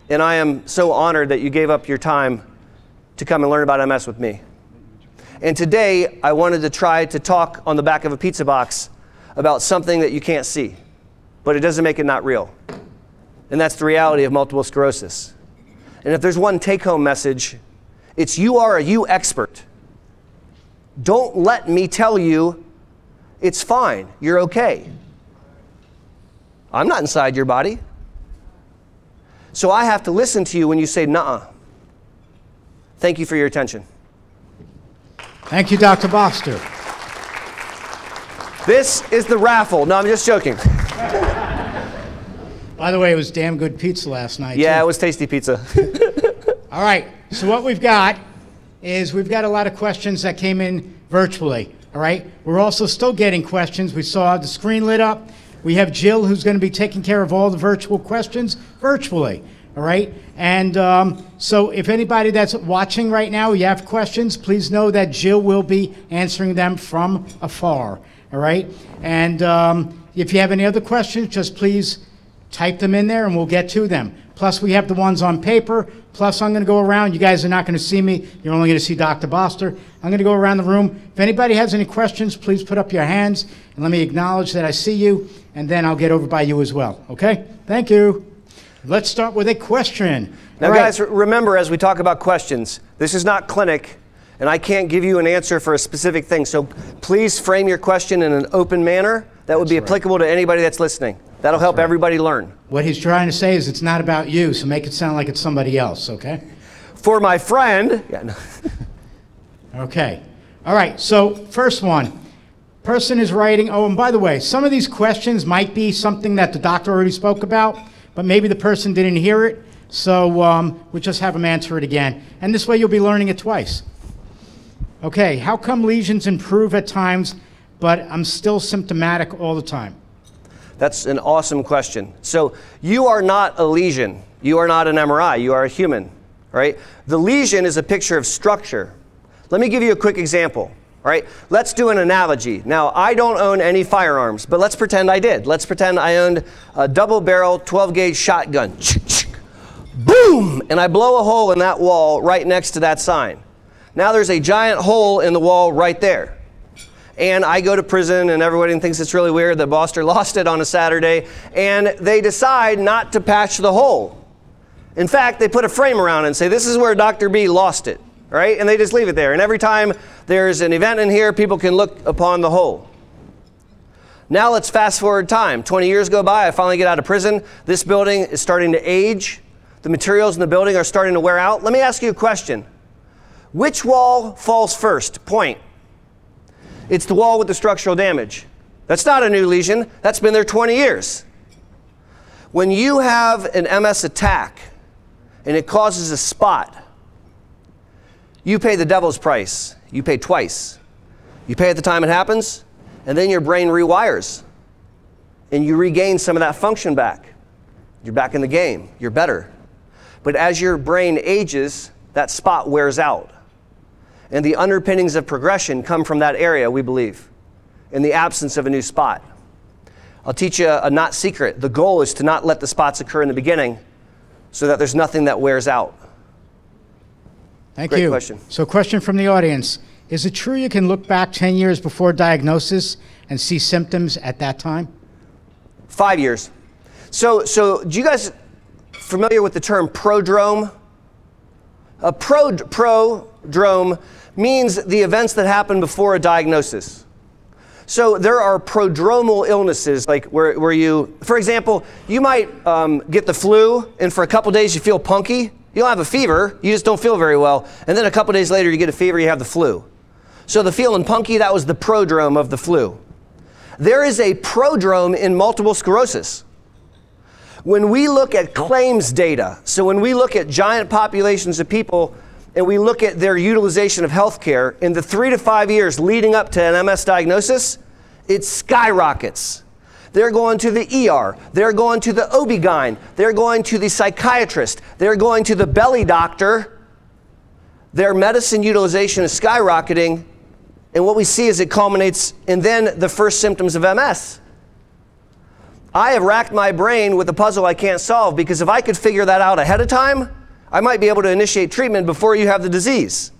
and I am so honored that you gave up your time to come and learn about MS with me. And today, I wanted to try to talk on the back of a pizza box about something that you can't see, but it doesn't make it not real. And that's the reality of multiple sclerosis. And if there's one take home message, it's you are a you expert. Don't let me tell you it's fine, you're okay. I'm not inside your body. So I have to listen to you when you say, nah. Thank you for your attention. Thank you, Dr. Boster. This is the raffle. No, I'm just joking. By the way, it was damn good pizza last night. Yeah, too. it was tasty pizza. All right. So what we've got is we've got a lot of questions that came in virtually. All right. We're also still getting questions. We saw the screen lit up. We have Jill who's going to be taking care of all the virtual questions virtually. All right. And um, so if anybody that's watching right now, you have questions, please know that Jill will be answering them from afar. All right. And um, if you have any other questions, just please type them in there and we'll get to them. Plus, we have the ones on paper. Plus, I'm going to go around. You guys are not going to see me. You're only going to see Dr. Boster. I'm going to go around the room. If anybody has any questions, please put up your hands and let me acknowledge that I see you, and then I'll get over by you as well. Okay? Thank you. Let's start with a question. Now, right. guys, remember as we talk about questions, this is not clinic, and I can't give you an answer for a specific thing. So please frame your question in an open manner that would be applicable to anybody that's listening. That'll help everybody learn. What he's trying to say is it's not about you, so make it sound like it's somebody else, okay? For my friend, yeah, no. Okay. All right. So, first one. Person is writing, oh, and by the way, some of these questions might be something that the doctor already spoke about, but maybe the person didn't hear it. So, um, we'll just have them answer it again. And this way you'll be learning it twice. Okay. How come lesions improve at times, but I'm still symptomatic all the time? That's an awesome question. So you are not a lesion. You are not an MRI. You are a human, right? The lesion is a picture of structure. Let me give you a quick example. All right, let's do an analogy. Now, I don't own any firearms, but let's pretend I did. Let's pretend I owned a double barrel 12 gauge shotgun. Boom! And I blow a hole in that wall right next to that sign. Now there's a giant hole in the wall right there. And I go to prison, and everybody thinks it's really weird that Boster lost it on a Saturday, and they decide not to patch the hole. In fact, they put a frame around it and say, this is where Dr. B lost it, right? And they just leave it there. And every time there's an event in here, people can look upon the hole. Now let's fast forward time. 20 years go by, I finally get out of prison. This building is starting to age. The materials in the building are starting to wear out. Let me ask you a question. Which wall falls first? Point. It's the wall with the structural damage. That's not a new lesion, that's been there 20 years. When you have an MS attack and it causes a spot, you pay the devil's price. You pay twice. You pay at the time it happens, and then your brain rewires and you regain some of that function back. You're back in the game, you're better. But as your brain ages, that spot wears out. And the underpinnings of progression come from that area, we believe, in the absence of a new spot. I'll teach you a, not secret. The goal is to not let the spots occur in the beginning so that there's nothing that wears out. Thank Great you. question. So, question from the audience Is it true you can look back 10 years before diagnosis and see symptoms at that time? Five years. So, so do you guys familiar with the term prodrome? A pro, prodrome means the events that happen before a diagnosis. So there are prodromal illnesses, like where, where you, for example, you might um, get the flu, and for a couple days you feel punky. You don't have a fever, you just don't feel very well. And then a couple days later you get a fever, you have the flu. So the feeling punky, that was the prodrome of the flu. There is a prodrome in multiple sclerosis. When we look at claims data, so when we look at giant populations of people and we look at their utilization of healthcare in the three to five years leading up to an MS diagnosis, it skyrockets. They're going to the ER, they're going to the OB-GYN, they're going to the psychiatrist, they're going to the belly doctor. Their medicine utilization is skyrocketing, and what we see is it culminates in then the first symptoms of MS. I have racked my brain with a puzzle I can't solve because if I could figure that out ahead of time, I might be able to initiate treatment before you have the disease.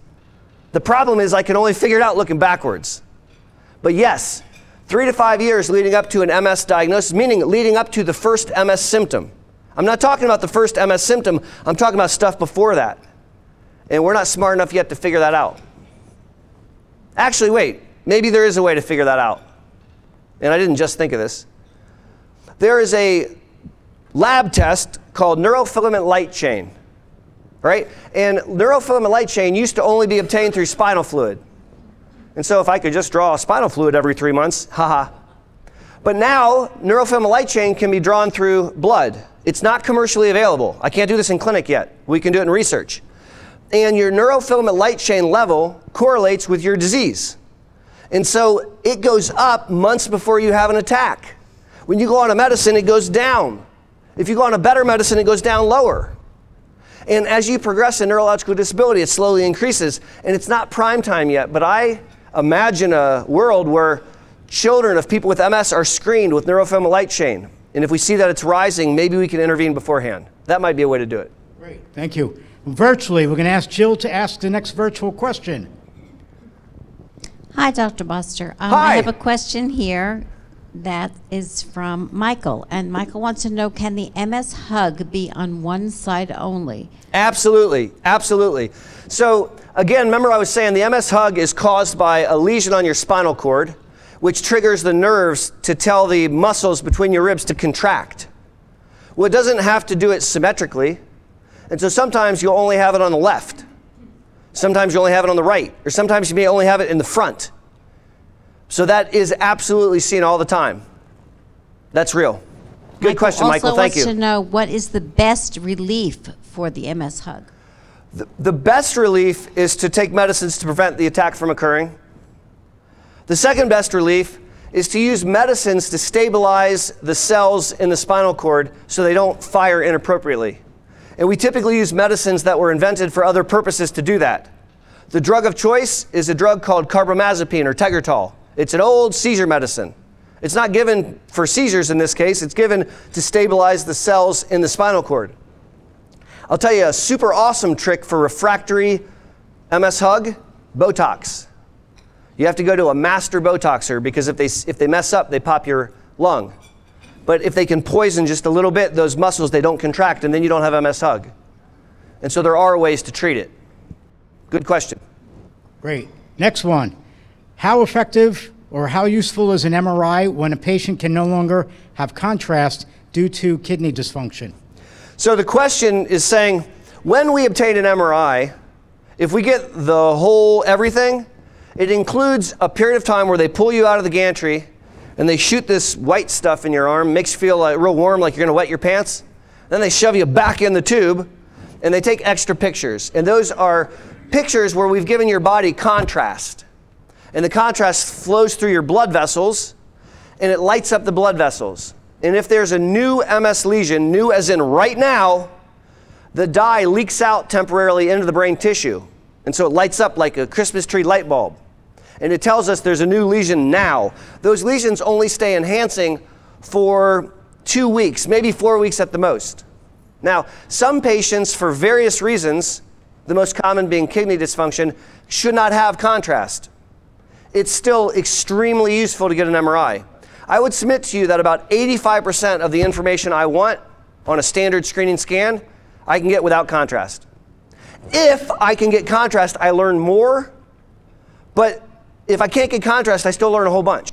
The problem is I can only figure it out looking backwards. But yes, three to five years leading up to an MS diagnosis, meaning leading up to the first MS symptom. I'm not talking about the first MS symptom, I'm talking about stuff before that. And we're not smart enough yet to figure that out. Actually, wait, maybe there is a way to figure that out. And I didn't just think of this. There is a lab test called neurofilament light chain, right? And neurofilament light chain used to only be obtained through spinal fluid. And so if I could just draw a spinal fluid every three months, haha. But now, neurofilament light chain can be drawn through blood. It's not commercially available. I can't do this in clinic yet. We can do it in research. And your neurofilament light chain level correlates with your disease. And so it goes up months before you have an attack. When you go on a medicine, it goes down. If you go on a better medicine, it goes down lower. And as you progress in neurological disability, it slowly increases. And it's not prime time yet, but I imagine a world where children of people with MS are screened with neurofilament light chain. And if we see that it's rising, maybe we can intervene beforehand. That might be a way to do it. Great. Thank you. Virtually, we're going to ask Jill to ask the next virtual question. Hi, Dr. Boster. Um, Hi. I have a question here that is from Michael. And Michael wants to know can the MS hug be on one side only? Absolutely, absolutely. So, again, remember I was saying the MS hug is caused by a lesion on your spinal cord, which triggers the nerves to tell the muscles between your ribs to contract. Well, it doesn't have to do it symmetrically. And so sometimes you'll only have it on the left. Sometimes you only have it on the right. Or sometimes you may only have it in the front. So that is absolutely seen all the time. That's real. Good question, Michael. Thank also you. wants to know what is the best relief for the MS hug? The best relief is to take medicines to prevent the attack from occurring. The second best relief is to use medicines to stabilize the cells in the spinal cord so they don't fire inappropriately. And we typically use medicines that were invented for other purposes to do that. The drug of choice is a drug called carbamazepine or Tegretol. It's an old seizure medicine. It's not given for seizures in this case, it's given to stabilize the cells in the spinal cord. I'll tell you a super awesome trick for refractory MS hug Botox. You have to go to a master Botoxer because if they, if they mess up, they pop your lung. But if they can poison just a little bit, those muscles, they don't contract, and then you don't have MS hug. And so there are ways to treat it. Good question. Great. Next one. How effective or how useful is an MRI when a patient can no longer have contrast due to kidney dysfunction? So the question is saying when we obtain an MRI, if we get the whole everything, it includes a period of time where they pull you out of the gantry and they shoot this white stuff in your arm, makes you feel like, real warm, like you're going to wet your pants. Then they shove you back in the tube and they take extra pictures. And those are pictures where we've given your body contrast. And the contrast flows through your blood vessels and it lights up the blood vessels. And if there's a new MS lesion, new as in right now, the dye leaks out temporarily into the brain tissue. And so it lights up like a Christmas tree light bulb. And it tells us there's a new lesion now. Those lesions only stay enhancing for two weeks, maybe four weeks at the most. Now, some patients, for various reasons, the most common being kidney dysfunction, should not have contrast. It's still extremely useful to get an MRI. I would submit to you that about 85% of the information I want on a standard screening scan, I can get without contrast. If I can get contrast, I learn more, but if I can't get contrast, I still learn a whole bunch.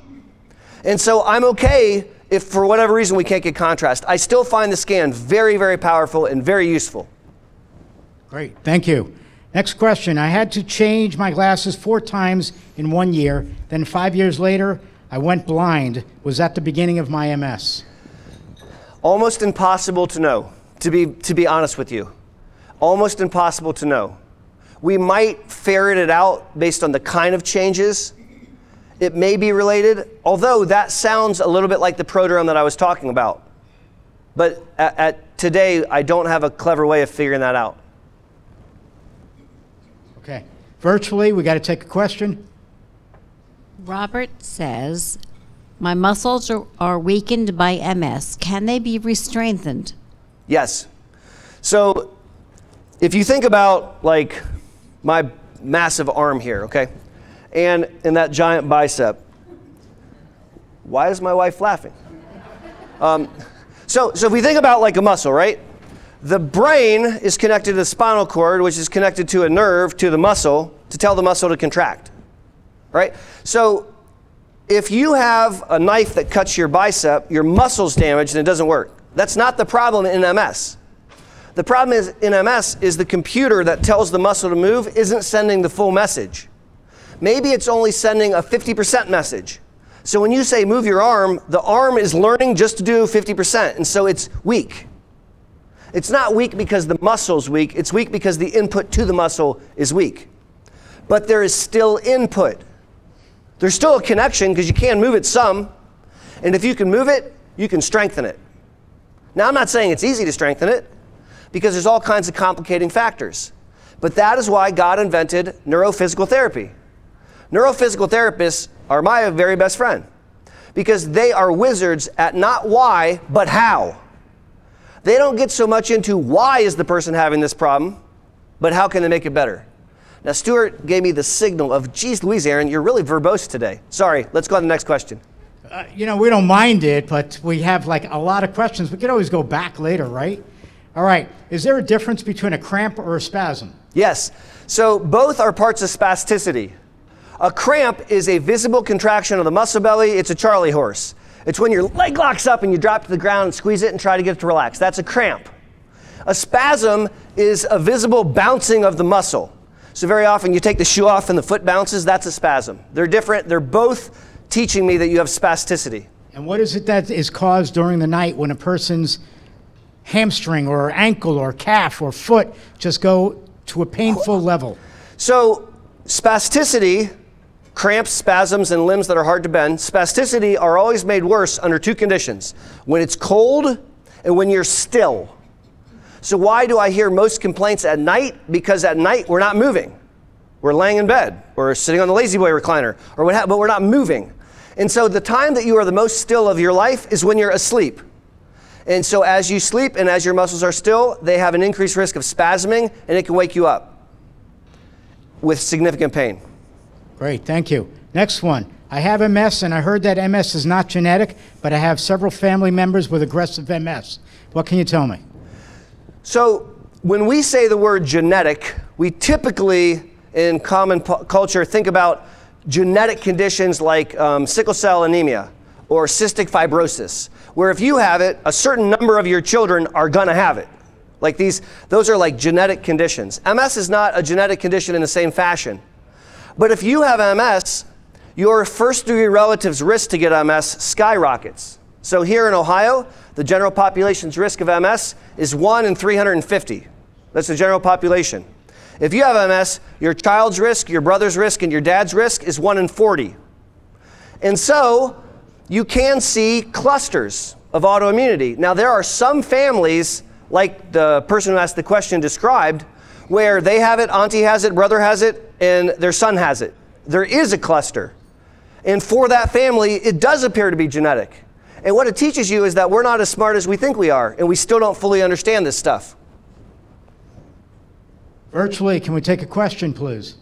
And so I'm okay if for whatever reason we can't get contrast. I still find the scan very, very powerful and very useful. Great, thank you. Next question. I had to change my glasses four times in one year. Then five years later, I went blind. Was that the beginning of my MS? Almost impossible to know, to be, to be honest with you. Almost impossible to know. We might ferret it out based on the kind of changes. It may be related, although that sounds a little bit like the prodrome that I was talking about. But at, at today, I don't have a clever way of figuring that out. Okay. Virtually, we got to take a question. Robert says, My muscles are, are weakened by MS. Can they be restrengthened? Yes. So if you think about like my massive arm here, okay, and in that giant bicep, why is my wife laughing? Um, so, so if we think about like a muscle, right? The brain is connected to the spinal cord, which is connected to a nerve to the muscle to tell the muscle to contract, right? So if you have a knife that cuts your bicep, your muscle's damaged and it doesn't work. That's not the problem in MS. The problem is in MS is the computer that tells the muscle to move isn't sending the full message. Maybe it's only sending a 50% message. So when you say move your arm, the arm is learning just to do 50%, and so it's weak. It's not weak because the muscle's weak, it's weak because the input to the muscle is weak. But there is still input. There's still a connection because you can move it some, and if you can move it, you can strengthen it. Now, I'm not saying it's easy to strengthen it because there's all kinds of complicating factors. But that is why God invented neurophysical therapy. Neurophysical therapists are my very best friend because they are wizards at not why, but how. They don't get so much into why is the person having this problem, but how can they make it better. Now, Stuart gave me the signal of, geez, Louise, Aaron, you're really verbose today. Sorry, let's go on to the next question. Uh, you know, we don't mind it, but we have like a lot of questions. We could always go back later, right? All right. Is there a difference between a cramp or a spasm? Yes. So both are parts of spasticity. A cramp is a visible contraction of the muscle belly. It's a Charlie horse. It's when your leg locks up and you drop to the ground and squeeze it and try to get it to relax. That's a cramp. A spasm is a visible bouncing of the muscle. So very often you take the shoe off and the foot bounces, that's a spasm. They're different. They're both teaching me that you have spasticity. And what is it that is caused during the night when a person's hamstring or ankle or calf or foot just go to a painful level? So, spasticity, cramps, spasms, and limbs that are hard to bend, spasticity are always made worse under two conditions when it's cold and when you're still. So, why do I hear most complaints at night? Because at night we're not moving. We're laying in bed, or sitting on the lazy boy recliner, or what ha- but we're not moving. And so, the time that you are the most still of your life is when you're asleep. And so, as you sleep and as your muscles are still, they have an increased risk of spasming and it can wake you up with significant pain. Great, thank you. Next one. I have MS, and I heard that MS is not genetic, but I have several family members with aggressive MS. What can you tell me? So, when we say the word genetic, we typically in common culture think about genetic conditions like um, sickle cell anemia or cystic fibrosis, where if you have it, a certain number of your children are going to have it. Like these, those are like genetic conditions. MS is not a genetic condition in the same fashion. But if you have MS, your first degree relative's risk to get MS skyrockets. So here in Ohio, the general population's risk of MS is 1 in 350. That's the general population. If you have MS, your child's risk, your brother's risk, and your dad's risk is 1 in 40. And so you can see clusters of autoimmunity. Now, there are some families, like the person who asked the question described, where they have it, auntie has it, brother has it, and their son has it. There is a cluster. And for that family, it does appear to be genetic. And what it teaches you is that we're not as smart as we think we are, and we still don't fully understand this stuff. Virtually, can we take a question, please?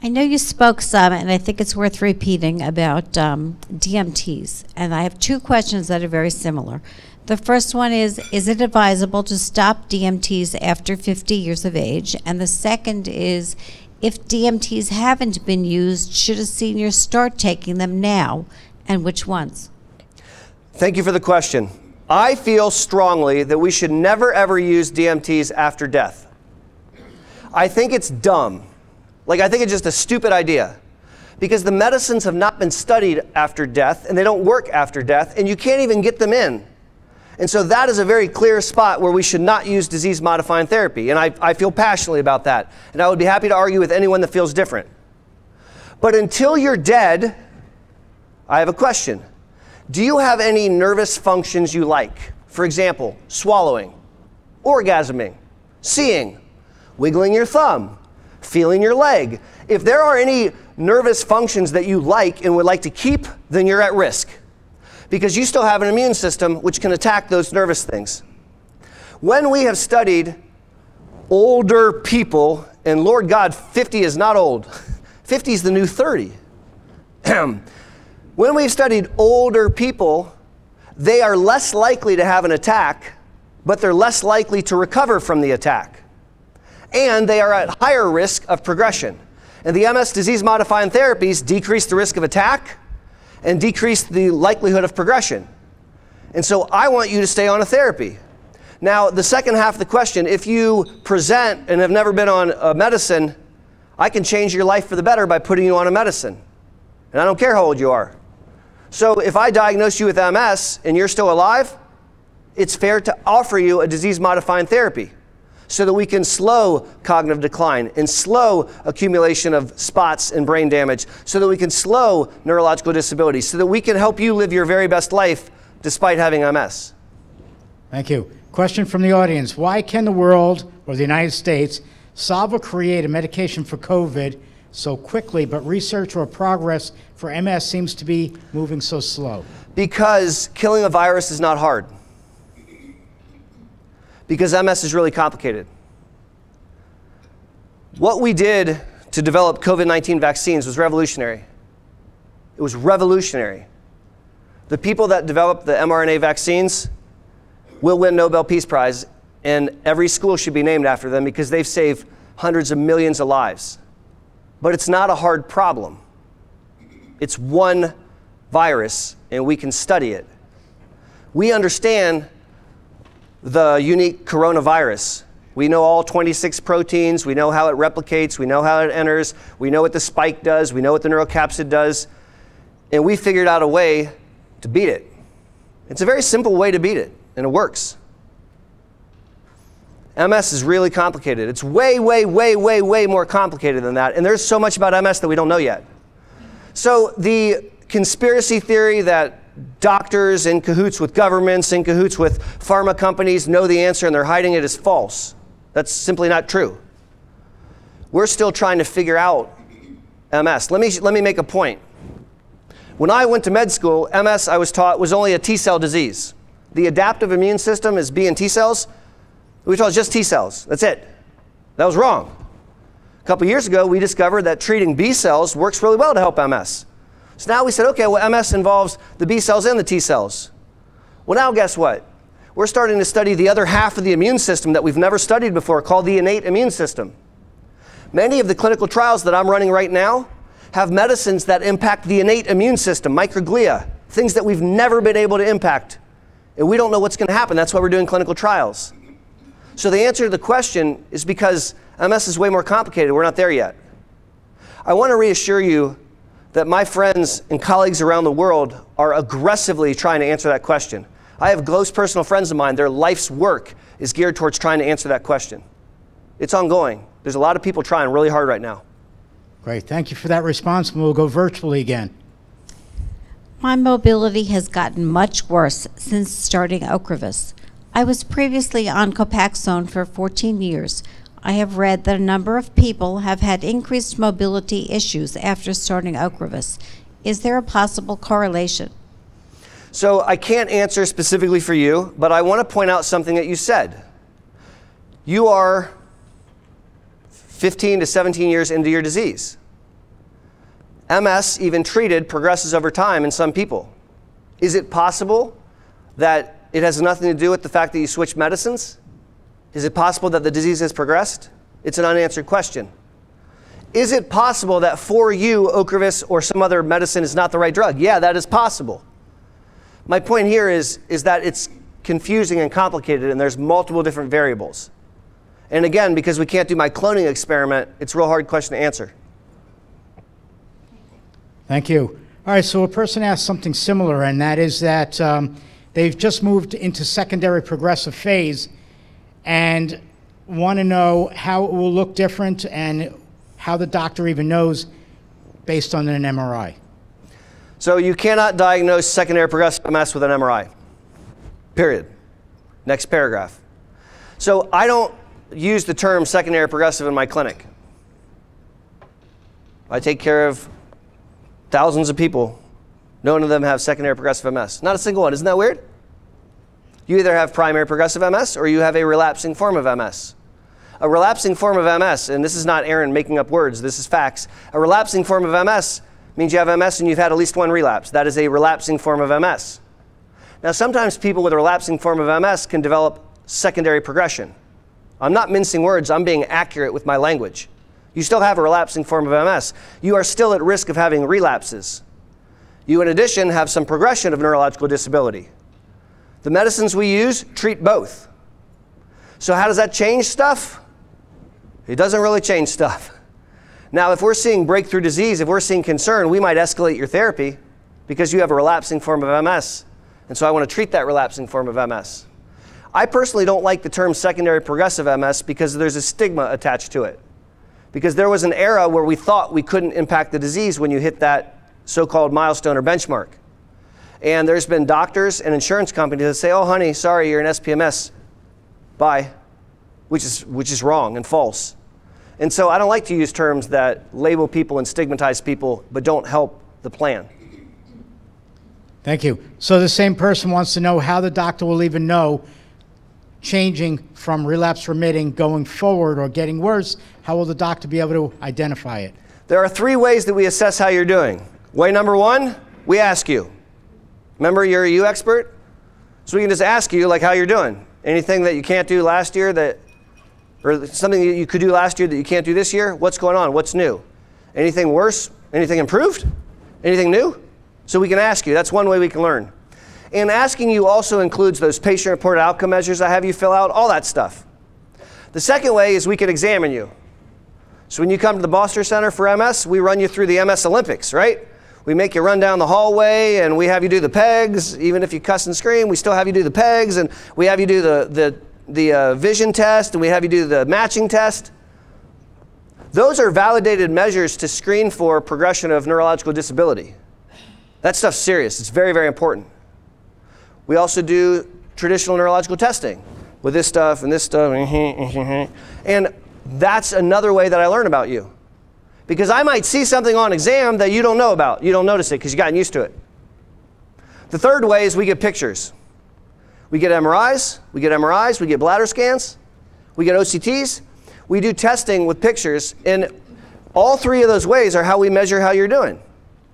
I know you spoke some, and I think it's worth repeating about um, DMTs. And I have two questions that are very similar. The first one is Is it advisable to stop DMTs after 50 years of age? And the second is If DMTs haven't been used, should a senior start taking them now? And which ones? Thank you for the question. I feel strongly that we should never ever use DMTs after death. I think it's dumb. Like, I think it's just a stupid idea. Because the medicines have not been studied after death, and they don't work after death, and you can't even get them in. And so that is a very clear spot where we should not use disease modifying therapy. And I, I feel passionately about that. And I would be happy to argue with anyone that feels different. But until you're dead, I have a question. Do you have any nervous functions you like? For example, swallowing, orgasming, seeing, wiggling your thumb, feeling your leg. If there are any nervous functions that you like and would like to keep, then you're at risk because you still have an immune system which can attack those nervous things. When we have studied older people, and Lord God, 50 is not old, 50 is the new 30. when we've studied older people, they are less likely to have an attack, but they're less likely to recover from the attack and they are at higher risk of progression. And the MS disease modifying therapies decrease the risk of attack and decrease the likelihood of progression. And so I want you to stay on a therapy. Now, the second half of the question if you present and have never been on a medicine, I can change your life for the better by putting you on a medicine. And I don't care how old you are. So if I diagnose you with MS and you're still alive, it's fair to offer you a disease modifying therapy so that we can slow cognitive decline and slow accumulation of spots and brain damage, so that we can slow neurological disability, so that we can help you live your very best life despite having MS. Thank you. Question from the audience Why can the world or the United States solve or create a medication for COVID so quickly, but research or progress for MS seems to be moving so slow? Because killing a virus is not hard because MS is really complicated. What we did to develop COVID 19 vaccines was revolutionary. It was revolutionary. The people that developed the mRNA vaccines will win Nobel Peace Prize, and every school should be named after them because they've saved hundreds of millions of lives. But it's not a hard problem. It's one virus, and we can study it. We understand the unique coronavirus. We know all 26 proteins, we know how it replicates, we know how it enters, we know what the spike does, we know what the nucleocapsid does, and we figured out a way to beat it. It's a very simple way to beat it, and it works. MS is really complicated. It's way, way, way, way, way more complicated than that, and there's so much about MS that we don't know yet. So, the conspiracy theory that doctors in cahoots with governments, in cahoots with pharma companies know the answer and they're hiding it is false. That's simply not true. We're still trying to figure out MS. Let me, let me make a point. When I went to med school, MS, I was taught, was only a T cell disease. The adaptive immune system is B and T cells. We taught just T cells. That's it. That was wrong. A couple years ago, we discovered that treating B cells works really well to help MS. So now we said, okay, well, MS involves the B cells and the T cells. Well, now guess what? we're starting to study the other half of the immune system that we've never studied before called the innate immune system. Many of the clinical trials that I'm running right now have medicines that impact the innate immune system, microglia, things that we've never been able to impact. And we don't know what's going to happen. That's why we're doing clinical trials. So the answer to the question is because MS is way more complicated. We're not there yet. I want to reassure you that my friends and colleagues around the world are aggressively trying to answer that question. I have close personal friends of mine, their life's work is geared towards trying to answer that question. It's ongoing. There's a lot of people trying really hard right now. Great. Thank you for that response. We'll go virtually again. My mobility has gotten much worse since starting Ocrevus. I was previously on Copaxone for 14 years. I have read that a number of people have had increased mobility issues after starting Ocrevus. Is there a possible correlation? So I can't answer specifically for you, but I want to point out something that you said. You are 15 to 17 years into your disease. MS, even treated, progresses over time in some people. Is it possible that it has nothing to do with the fact that you switch medicines? Is it possible that the disease has progressed? It's an unanswered question. Is it possible that for you, Ocrevus or some other medicine is not the right drug? Yeah, that is possible. My point here is, is that it's confusing and complicated, and there's multiple different variables. And again, because we can't do my cloning experiment, it's a real hard question to answer. Thank you. All right, so a person asked something similar, and that is that um, they've just moved into secondary progressive phase and want to know how it will look different and how the doctor even knows based on an MRI. So you cannot diagnose secondary progressive MS with an MRI. Period. Next paragraph. So I don't use the term secondary progressive in my clinic. I take care of thousands of people. None of them have secondary progressive MS. Not a single one. Isn't that weird? You either have primary progressive MS or you have a relapsing form of MS. A relapsing form of MS, and this is not Aaron making up words, this is facts. A relapsing form of MS means you have MS and you've had at least one relapse. That is a relapsing form of MS. Now, sometimes people with a relapsing form of MS can develop secondary progression. I'm not mincing words, I'm being accurate with my language. You still have a relapsing form of MS. You are still at risk of having relapses. You, in addition, have some progression of neurological disability. The medicines we use treat both. So, how does that change stuff? It doesn't really change stuff. Now, if we're seeing breakthrough disease, if we're seeing concern, we might escalate your therapy because you have a relapsing form of MS. And so I want to treat that relapsing form of MS. I personally don't like the term secondary progressive MS because there's a stigma attached to it. Because there was an era where we thought we couldn't impact the disease when you hit that so called milestone or benchmark. And there's been doctors and insurance companies that say, oh, honey, sorry, you're an SPMS. Bye. Which is, which is wrong and false. And so I don't like to use terms that label people and stigmatize people but don't help the plan. Thank you. So the same person wants to know how the doctor will even know changing from relapse remitting going forward or getting worse. How will the doctor be able to identify it? There are three ways that we assess how you're doing. Way number one, we ask you. Remember, you're a U expert? So we can just ask you, like, how you're doing. Anything that you can't do last year that, or something that you could do last year that you can't do this year? What's going on? What's new? Anything worse? Anything improved? Anything new? So we can ask you. That's one way we can learn. And asking you also includes those patient reported outcome measures I have you fill out, all that stuff. The second way is we can examine you. So when you come to the Boster Center for MS, we run you through the MS Olympics, right? We make you run down the hallway and we have you do the pegs. Even if you cuss and scream, we still have you do the pegs and we have you do the, the, the uh, vision test and we have you do the matching test. Those are validated measures to screen for progression of neurological disability. That stuff's serious. It's very, very important. We also do traditional neurological testing with this stuff and this stuff. And that's another way that I learn about you. Because I might see something on exam that you don't know about. You don't notice it because you've gotten used to it. The third way is we get pictures. We get MRIs, we get MRIs, we get bladder scans, we get OCTs. We do testing with pictures, and all three of those ways are how we measure how you're doing.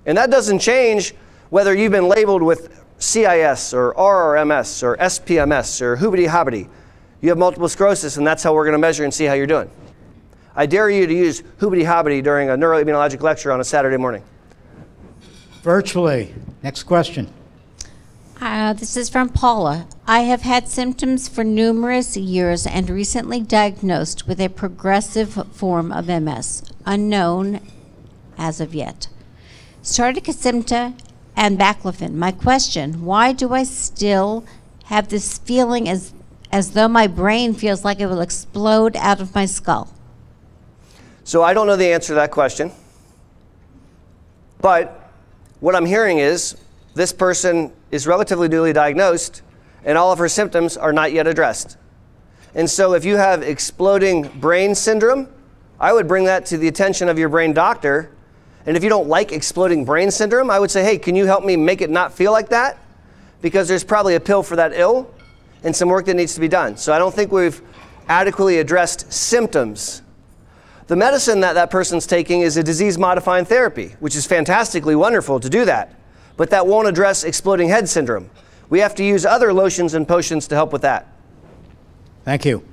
And that doesn't change whether you've been labeled with CIS or RRMS or SPMS or hoobity hobbity. You have multiple sclerosis, and that's how we're going to measure and see how you're doing. I dare you to use hoobity hobbity during a neuroimmunologic lecture on a Saturday morning. Virtually. Next question. Uh, this is from Paula. I have had symptoms for numerous years and recently diagnosed with a progressive form of MS, unknown as of yet. Started Kesimpta and Baclofen. My question, why do I still have this feeling as, as though my brain feels like it will explode out of my skull? So I don't know the answer to that question. But what I'm hearing is this person is relatively newly diagnosed and all of her symptoms are not yet addressed. And so if you have exploding brain syndrome, I would bring that to the attention of your brain doctor. And if you don't like exploding brain syndrome, I would say, hey, can you help me make it not feel like that? Because there's probably a pill for that ill and some work that needs to be done. So I don't think we've adequately addressed symptoms. The medicine that that person's taking is a disease modifying therapy, which is fantastically wonderful to do that. But that won't address exploding head syndrome. We have to use other lotions and potions to help with that. Thank you.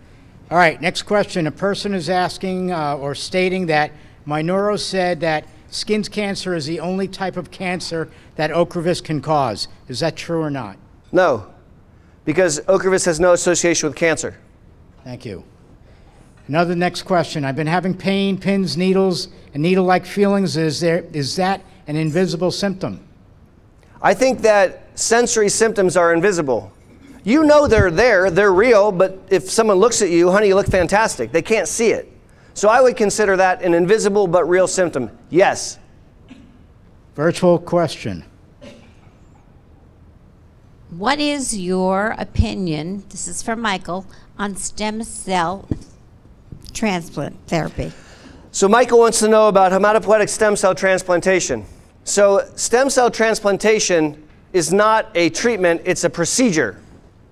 All right, next question. A person is asking uh, or stating that my neuro said that skin cancer is the only type of cancer that Ocrevus can cause. Is that true or not? No, because Ocrevus has no association with cancer. Thank you. Another next question. I've been having pain, pins, needles, and needle-like feelings. Is there is that an invisible symptom? I think that sensory symptoms are invisible. You know they're there, they're real, but if someone looks at you, honey, you look fantastic. They can't see it. So I would consider that an invisible but real symptom. Yes. Virtual question. What is your opinion, this is from Michael, on stem cell transplant therapy? So Michael wants to know about hematopoietic stem cell transplantation. So stem cell transplantation is not a treatment, it's a procedure.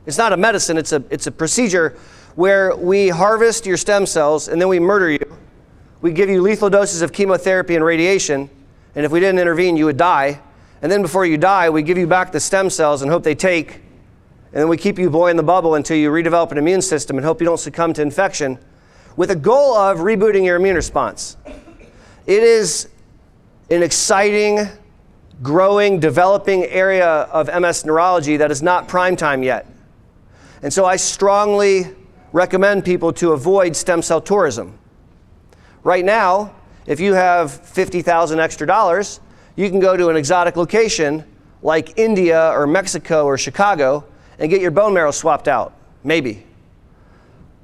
It's not a medicine, it's a, it's a procedure where we harvest your stem cells and then we murder you. We give you lethal doses of chemotherapy and radiation, and if we didn't intervene, you would die. And then before you die, we give you back the stem cells and hope they take, and then we keep you blowing the bubble until you redevelop an immune system and hope you don't succumb to infection with a goal of rebooting your immune response. It is an exciting, growing, developing area of MS neurology that is not prime time yet. And so I strongly recommend people to avoid stem cell tourism. Right now, if you have 50,000 extra dollars, you can go to an exotic location like India or Mexico or Chicago and get your bone marrow swapped out. Maybe.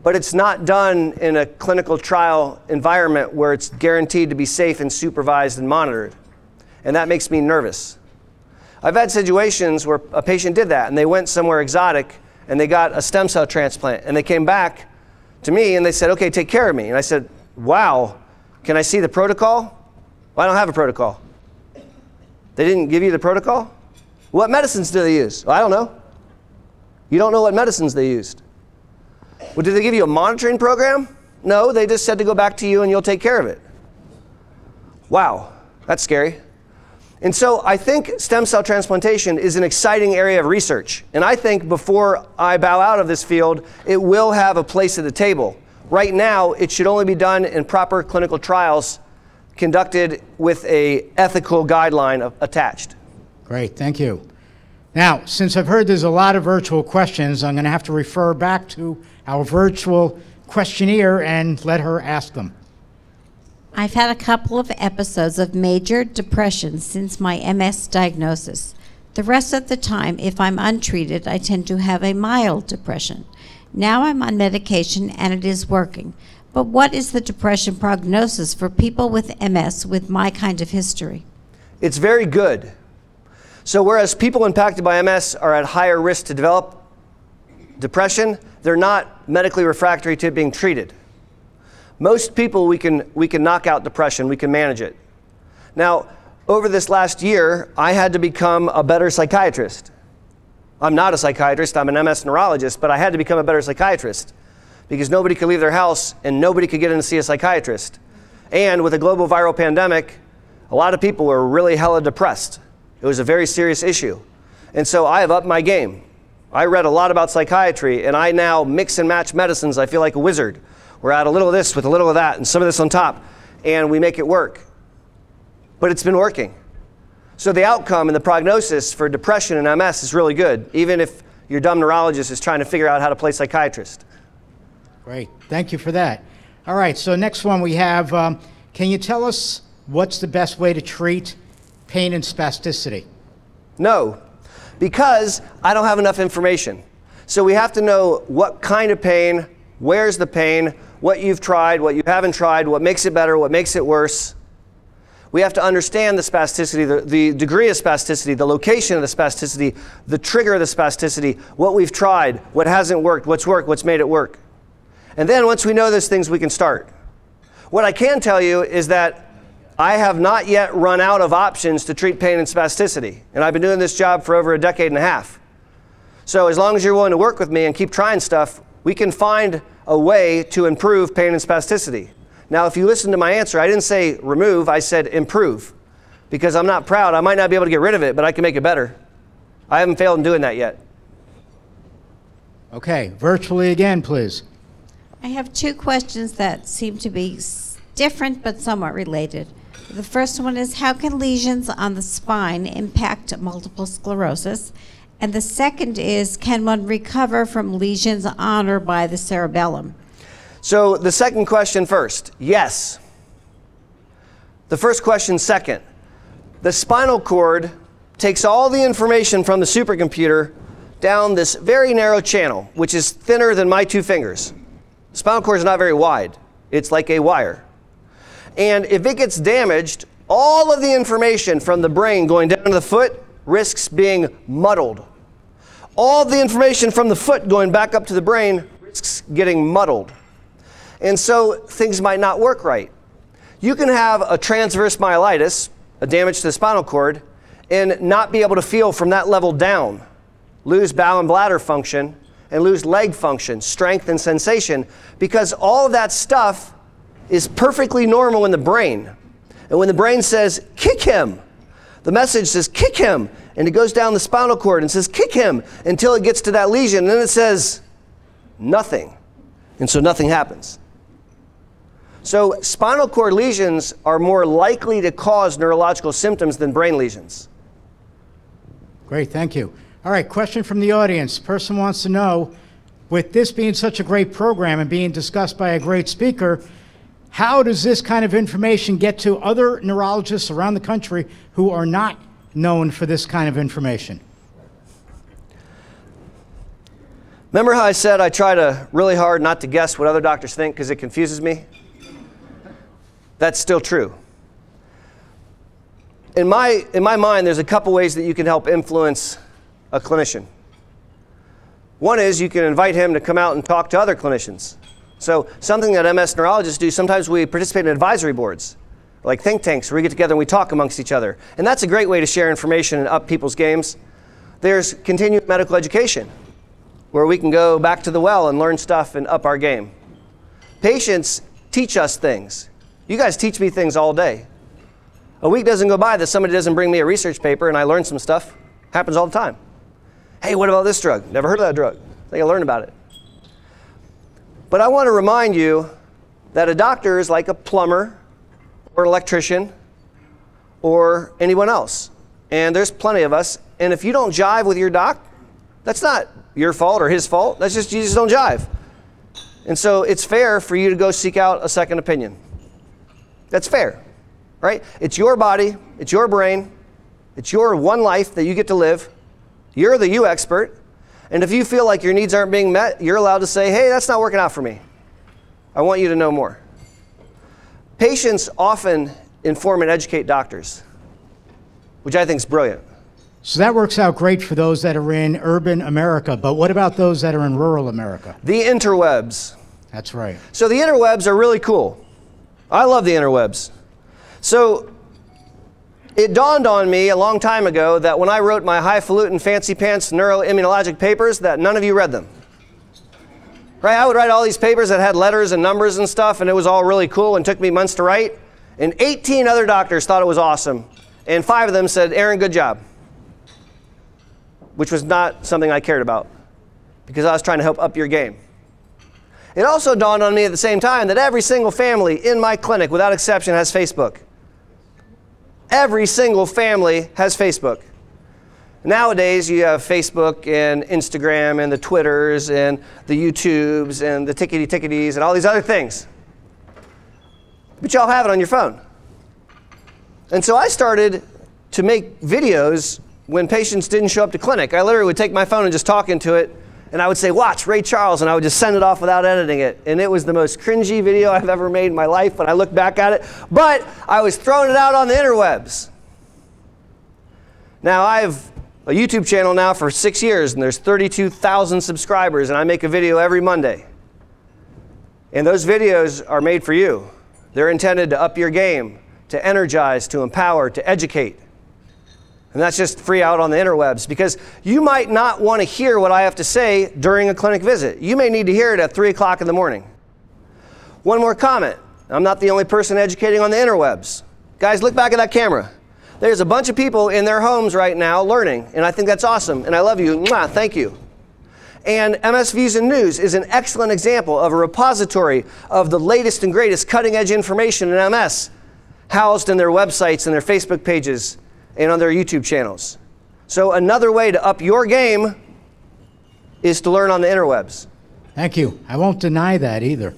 But it's not done in a clinical trial environment where it's guaranteed to be safe and supervised and monitored. And that makes me nervous. I've had situations where a patient did that and they went somewhere exotic and they got a stem cell transplant and they came back to me and they said, okay, take care of me. And I said, wow, can I see the protocol? Well, I don't have a protocol. They didn't give you the protocol? What medicines do they use? Well, I don't know. You don't know what medicines they used. Well, did they give you a monitoring program? No, they just said to go back to you and you'll take care of it. Wow, that's scary. And so I think stem cell transplantation is an exciting area of research. And I think before I bow out of this field, it will have a place at the table. Right now, it should only be done in proper clinical trials conducted with a ethical guideline attached. Great, thank you. Now, since I've heard there's a lot of virtual questions, I'm going to have to refer back to our virtual questionnaire and let her ask them. I've had a couple of episodes of major depression since my MS diagnosis. The rest of the time, if I'm untreated, I tend to have a mild depression. Now I'm on medication and it is working. But what is the depression prognosis for people with MS with my kind of history? It's very good. So, whereas people impacted by MS are at higher risk to develop depression, they're not medically refractory to being treated. Most people, we can, we can knock out depression, we can manage it. Now, over this last year, I had to become a better psychiatrist. I'm not a psychiatrist, I'm an MS neurologist, but I had to become a better psychiatrist because nobody could leave their house and nobody could get in to see a psychiatrist. And with a global viral pandemic, a lot of people were really hella depressed. It was a very serious issue. And so I have upped my game. I read a lot about psychiatry, and I now mix and match medicines. I feel like a wizard. We're add a little of this with a little of that, and some of this on top, and we make it work. But it's been working. So the outcome and the prognosis for depression and MS is really good, even if your dumb neurologist is trying to figure out how to play psychiatrist. Great. Thank you for that. All right, so next one we have um, can you tell us what's the best way to treat pain and spasticity? No, because I don't have enough information. So we have to know what kind of pain, where's the pain, what you've tried, what you haven't tried, what makes it better, what makes it worse. We have to understand the spasticity, the, the, degree of spasticity, the location of the spasticity, the trigger of the spasticity, what we've tried, what hasn't worked, what's worked, what's made it work. And then once we know those things, we can start. What I can tell you is that I have not yet run out of options to treat pain and spasticity. And I've been doing this job for over a decade and a half. So as long as you're willing to work with me and keep trying stuff, we can find a way to improve pain and spasticity. Now, if you listen to my answer, I didn't say remove, I said improve. Because I'm not proud. I might not be able to get rid of it, but I can make it better. I haven't failed in doing that yet. Okay, virtually again, please. I have two questions that seem to be different but somewhat related. The first one is how can lesions on the spine impact multiple sclerosis? And the second is can one recover from lesions on or by the cerebellum? So the second question first yes. The first question second. The spinal cord takes all the information from the supercomputer down this very narrow channel, which is thinner than my two fingers. The spinal cord is not very wide, it's like a wire. And if it gets damaged, all of the information from the brain going down to the foot risks being muddled. All the information from the foot going back up to the brain risks getting muddled. And so things might not work right. You can have a transverse myelitis, a damage to the spinal cord, and not be able to feel from that level down, lose bowel and bladder function, and lose leg function, strength, and sensation, because all of that stuff is perfectly normal in the brain. And when the brain says, kick him, the message says, kick him. And it goes down the spinal cord and says, kick him until it gets to that lesion. And then it says, nothing. And so nothing happens. So spinal cord lesions are more likely to cause neurological symptoms than brain lesions. Great, thank you. All right, question from the audience. Person wants to know, with this being such a great program and being discussed by a great speaker, how does this kind of information get to other neurologists around the country who are not known for this kind of information? Remember how I said I try to really hard not to guess what other doctors think because it confuses me? That's still true. In my, in my mind, there's a couple ways that you can help influence a clinician. One is you can invite him to come out and talk to other clinicians. So something that MS neurologists do, sometimes we participate in advisory boards, like think tanks, where we get together and we talk amongst each other. And that's a great way to share information and up people's games. There's continued medical education, where we can go back to the well and learn stuff and up our game. Patients teach us things. You guys teach me things all day. A week doesn't go by that somebody doesn't bring me a research paper and I learn some stuff. Happens all the time. Hey, what about this drug? Never heard of that drug. I think I learned about it. But I want to remind you that a doctor is like a plumber or an electrician or anyone else. And there's plenty of us. And if you don't jive with your doc, that's not your fault or his fault. That's just you just don't jive. And so it's fair for you to go seek out a second opinion. That's fair, right? It's your body, it's your brain, it's your one life that you get to live. You're the you expert. And if you feel like your needs aren't being met, you're allowed to say, hey, that's not working out for me. I want you to know more. Patients often inform and educate doctors, which I think is brilliant. So that works out great for those that are in urban America, but what about those that are in rural America? The interwebs. That's right. So the interwebs are really cool. I love the interwebs. So it dawned on me a long time ago that when I wrote my highfalutin fancy pants neuroimmunologic papers that none of you read them. Right? I would write all these papers that had letters and numbers and stuff and it was all really cool and took me months to write. And 18 other doctors thought it was awesome. And five of them said, Aaron, good job. which was not something I cared about because I was trying to help up your game. It also dawned on me at the same time that every single family in my clinic, without exception, has Facebook. Every single family has Facebook. Nowadays, you have Facebook and Instagram and the Twitters and the YouTubes and the tickety ticketies and all these other things. But y'all have it on your phone. And so I started to make videos when patients didn't show up to clinic. I literally would take my phone and just talk into it and I would say, Watch Ray Charles, and I would just send it off without editing it. And it was the most cringy video I've ever made in my life when I look back at it. But I was throwing it out on the interwebs. Now, I have a YouTube channel now for six years, and there's 32,000 subscribers, and I make a video every Monday. And those videos are made for you. They're intended to up your game, to energize, to empower, to educate. And that's just free out on the interwebs because you might not want to hear what I have to say during a clinic visit. You may need to hear it at 3 o'clock in the morning. One more comment. I'm not the only person educating on the interwebs. Guys, look back at that camera. There's a bunch of people in their homes right now learning, and I think that's awesome, and I love you. Mwah, thank you. And MS Views and News is an excellent example of a repository of the latest and greatest cutting edge information in MS, housed in their websites and their Facebook pages and on their YouTube channels. So, another way to up your game is to learn on the interwebs. Thank you. I won't deny that either.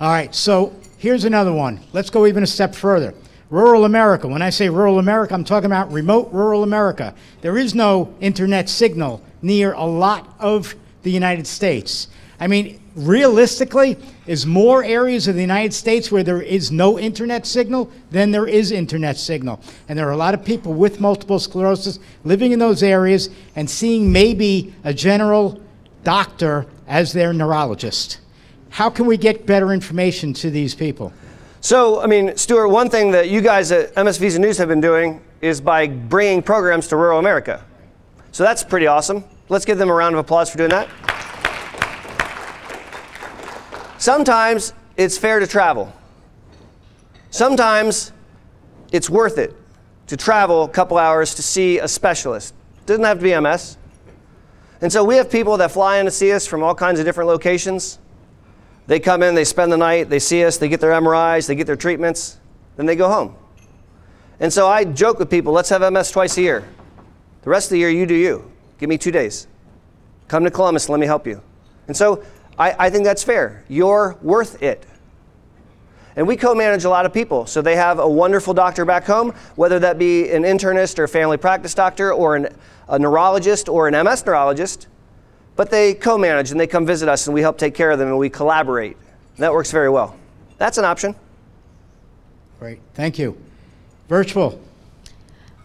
All right, so here's another one. Let's go even a step further. Rural America. When I say rural America, I'm talking about remote rural America. There is no internet signal near a lot of the United States. I mean, realistically, is more areas of the United States where there is no internet signal than there is internet signal. And there are a lot of people with multiple sclerosis living in those areas and seeing maybe a general doctor as their neurologist. How can we get better information to these people? So, I mean, Stuart, one thing that you guys at MS Views and News have been doing is by bringing programs to rural America. So that's pretty awesome. Let's give them a round of applause for doing that. Sometimes it's fair to travel. Sometimes it's worth it to travel a couple hours to see a specialist. Doesn't have to be MS. And so we have people that fly in to see us from all kinds of different locations. They come in, they spend the night, they see us, they get their MRIs, they get their treatments, then they go home. And so I joke with people, let's have MS twice a year. The rest of the year, you do you. Give me two days. Come to Columbus let me help you. And so I, I think that's fair. You're worth it. And we co manage a lot of people. So they have a wonderful doctor back home, whether that be an internist or a family practice doctor or an, a neurologist or an MS neurologist. But they co manage and they come visit us and we help take care of them and we collaborate. And that works very well. That's an option. Great. Thank you. Virtual.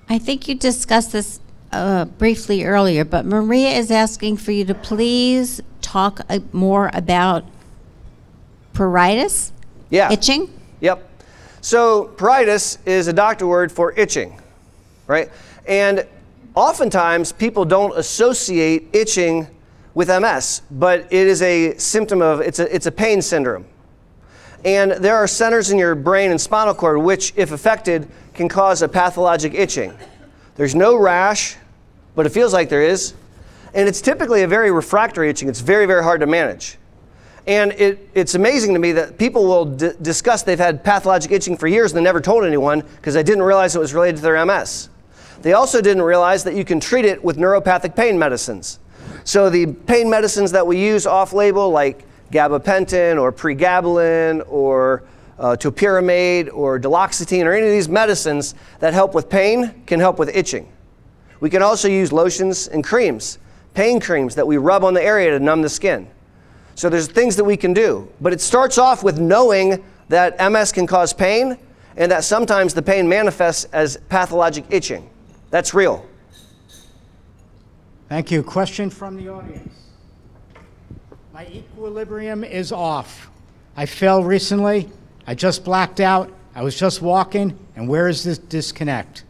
I think you discussed this uh, briefly earlier, but Maria is asking for you to please talk uh, more about pruritus, Yeah. itching. Yep. So pruritus is a doctor word for itching, right? And oftentimes people don't associate itching with MS, but it is a symptom of it's a it's a pain syndrome. And there are centers in your brain and spinal cord which, if affected, can cause a pathologic itching. There's no rash, but it feels like there is. And it's typically a very refractory itching. It's very, very hard to manage. And it, it's amazing to me that people will discuss they've had pathologic itching for years and they never told anyone because they didn't realize it was related to their MS. They also didn't realize that you can treat it with neuropathic pain medicines. So the pain medicines that we use off label, like gabapentin or pregabalin or uh, topiramate or duloxetine or any of these medicines that help with pain can help with itching. We can also use lotions and creams, pain creams that we rub on the area to numb the skin. So there's things that we can do, but it starts off with knowing that MS can cause pain and that sometimes the pain manifests as pathologic itching. That's real. Thank you. Question from the audience. My equilibrium is off. I fell recently. I just blacked out. I was just walking. And where is this disconnect?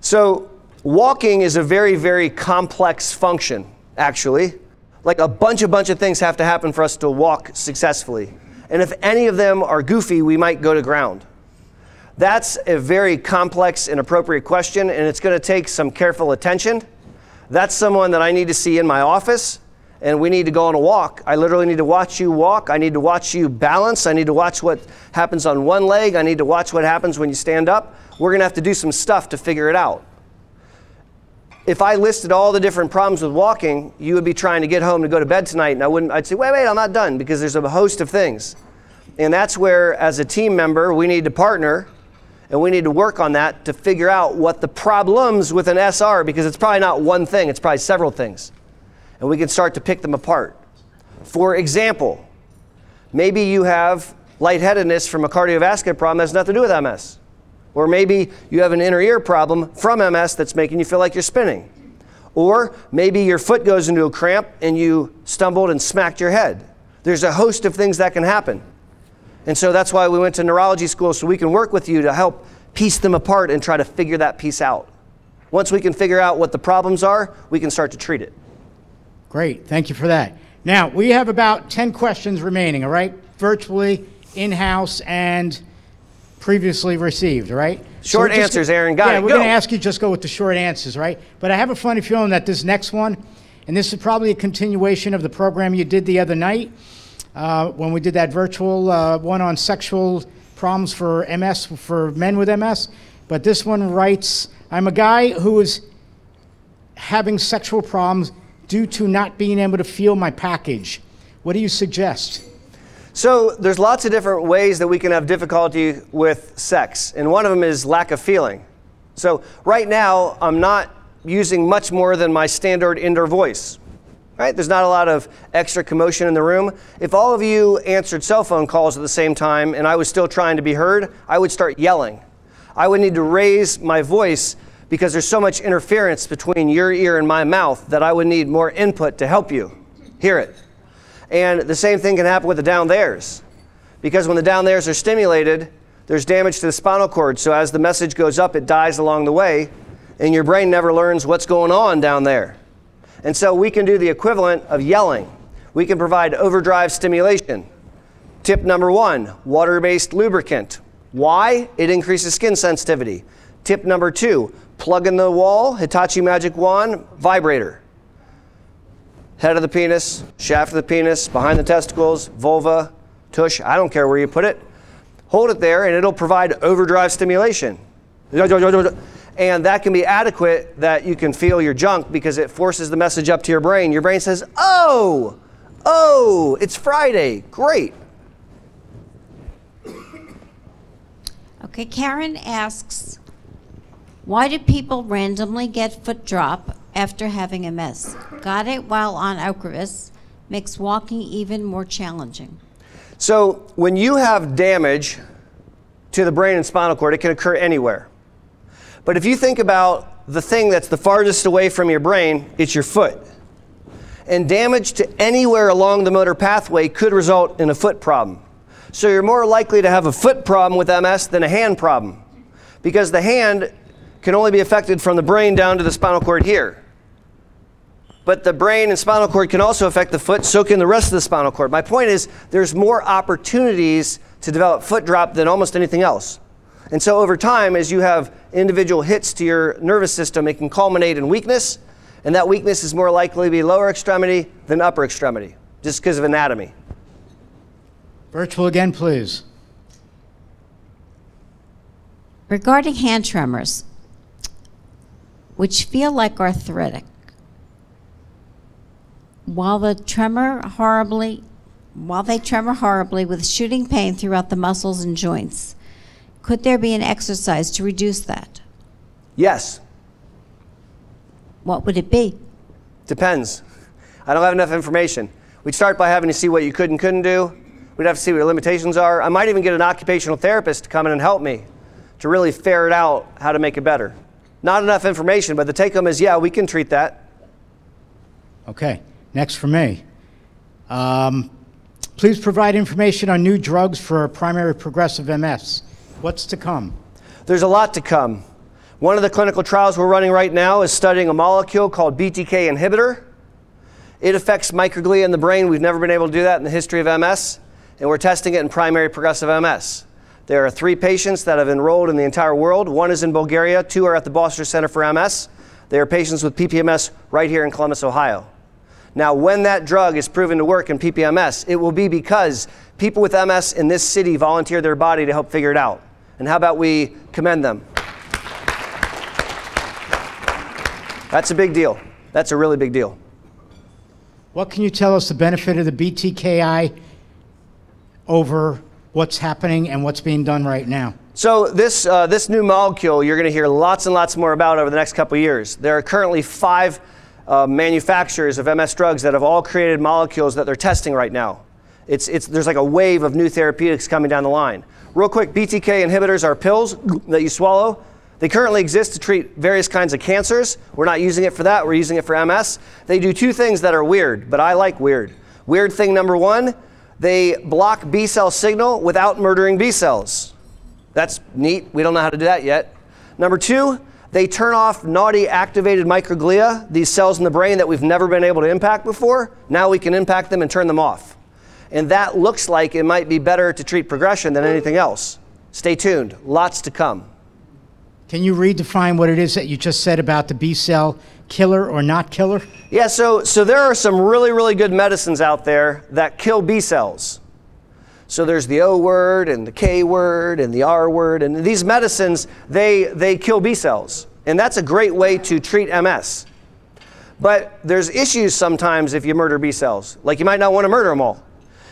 So, walking is a very, very complex function, actually. Like a bunch, a bunch of things have to happen for us to walk successfully. And if any of them are goofy, we might go to ground. That's a very complex and appropriate question, and it's going to take some careful attention. That's someone that I need to see in my office and we need to go on a walk. I literally need to watch you walk. I need to watch you balance. I need to watch what happens on one leg. I need to watch what happens when you stand up. We're going to have to do some stuff to figure it out. If I listed all the different problems with walking, you would be trying to get home to go to bed tonight, and I wouldn't. I'd say, wait, wait, I'm not done because there's a host of things, and that's where, as a team member, we need to partner, and we need to work on that to figure out what the problems with an S are because it's probably not one thing; it's probably several things and we can start to pick them apart. For example, maybe you have lightheadedness from a cardiovascular problem that has nothing to do with MS. Or maybe you have an inner ear problem from MS that's making you feel like you're spinning. Or maybe your foot goes into a cramp and you stumbled and smacked your head. There's a host of things that can happen. And so that's why we went to neurology school so we can work with you to help piece them apart and try to figure that piece out. Once we can figure out what the problems are, we can start to treat it. Great, thank you for that. Now, we have about 10 questions remaining, all right? Virtually, in-house, and previously received, right? Short So answers, Aaron. Got yeah, it. we're Go. going to ask you just go with the short answers, right? But I have a funny feeling that this next one, and this is probably a continuation of the program you did the other night uh, when we did that virtual uh, one on sexual problems for MS, for men with MS. But this one writes I'm a guy who is having sexual problems due to not being able to feel my package. What do you suggest? So there's lots of different ways that we can have difficulty with sex, and one of them is lack of feeling. So right now, I'm not using much more than my standard indoor voice. Right? There's not a lot of extra commotion in the room. If all of you answered cell phone calls at the same time and I was still trying to be heard, I would start yelling. I would need to raise my voice because there's so much interference between your ear and my mouth that I would need more input to help you hear it. And the same thing can happen with the down there's. Because when the down there's are stimulated, there's damage to the spinal cord. So as the message goes up, it dies along the way, and your brain never learns what's going on down there. And so we can do the equivalent of yelling. We can provide overdrive stimulation. Tip number one water based lubricant. Why? It increases skin sensitivity. Tip number two plug in the wall, Hitachi Magic Wand, vibrator. Head of the penis, shaft of the penis, behind the testicles, vulva, tush, I don't care where you put it. Hold it there and it'll provide overdrive stimulation. And that can be adequate that you can feel your junk because it forces the message up to your brain. Your brain says, Oh, oh, it's Friday. Great. Okay, Karen asks, why do people randomly get foot drop after having a MS? Got it while on Ocrevus, makes walking even more challenging. So, when you have damage to the brain and spinal cord, it can occur anywhere. But if you think about the thing that's the farthest away from your brain, it's your foot. And damage to anywhere along the motor pathway could result in a foot problem. So, you're more likely to have a foot problem with MS than a hand problem because the hand can only be affected from the brain down to the spinal cord here. But the brain and spinal cord can also affect the foot, so can the rest of the spinal cord. My point is, there's more opportunities to develop foot drop than almost anything else. And so, over time, as you have individual hits to your nervous system, it can culminate in weakness, and that weakness is more likely to be lower extremity than upper extremity, just because of anatomy. Virtual again, please. Regarding hand tremors, which feel like arthritic, while the tremor horribly, while they tremor horribly with shooting pain throughout the muscles and joints, could there be an exercise to reduce that? Yes, What would it be? depends. I don't have enough information. We'd start by having to see what you could and couldn't do. We'd have to see what your limitations are. I might even get an occupational therapist to come in and help me to really ferret out how to make it better. Not enough information, but the take home is yeah, we can treat that. Okay, next for me. Um, please provide information on new drugs for primary progressive MS. What's to come? There's a lot to come. One of the clinical trials we're running right now is studying a molecule called BTK inhibitor. It affects microglia in the brain. We've never been able to do that in the history of MS, and we're testing it in primary progressive MS. There are three patients that have enrolled in the entire world. One is in Bulgaria, two are at the Boster Center for MS. They are patients with PPMS right here in Columbus, Ohio. Now, when that drug is proven to work in PPMS, it will be because people with MS in this city volunteered their body to help figure it out. And how about we commend them? That's a big deal. That's a really big deal. What can you tell us the benefit of the BTKI over what's happening and what's being done right now? So this uh, this new molecule you're going to hear lots and lots more about over the next couple of years. There are currently five uh, manufacturers of MS drugs that have all created molecules that they're testing right now. It's, it's, there's like a wave of new therapeutics coming down the line. Real quick, BTK inhibitors are pills that you swallow. They currently exist to treat various kinds of cancers. We're not using it for that, we're using it for MS. They do two things that are weird, but I like weird. Weird thing number one, they block B cell signal without murdering B cells. That's neat. We don't know how to do that yet. Number two, they turn off naughty activated microglia, these cells in the brain that we've never been able to impact before. Now we can impact them and turn them off. And that looks like it might be better to treat progression than anything else. Stay tuned, lots to come. Can you redefine what it is that you just said about the B cell killer or not killer? Yeah, so, so there are some really, really good medicines out there that kill B cells. So there's the O word and the K word and the R word, and these medicines, they, they kill B cells. And that's a great way to treat MS. But there's issues sometimes if you murder B cells. Like you might not want to murder them all.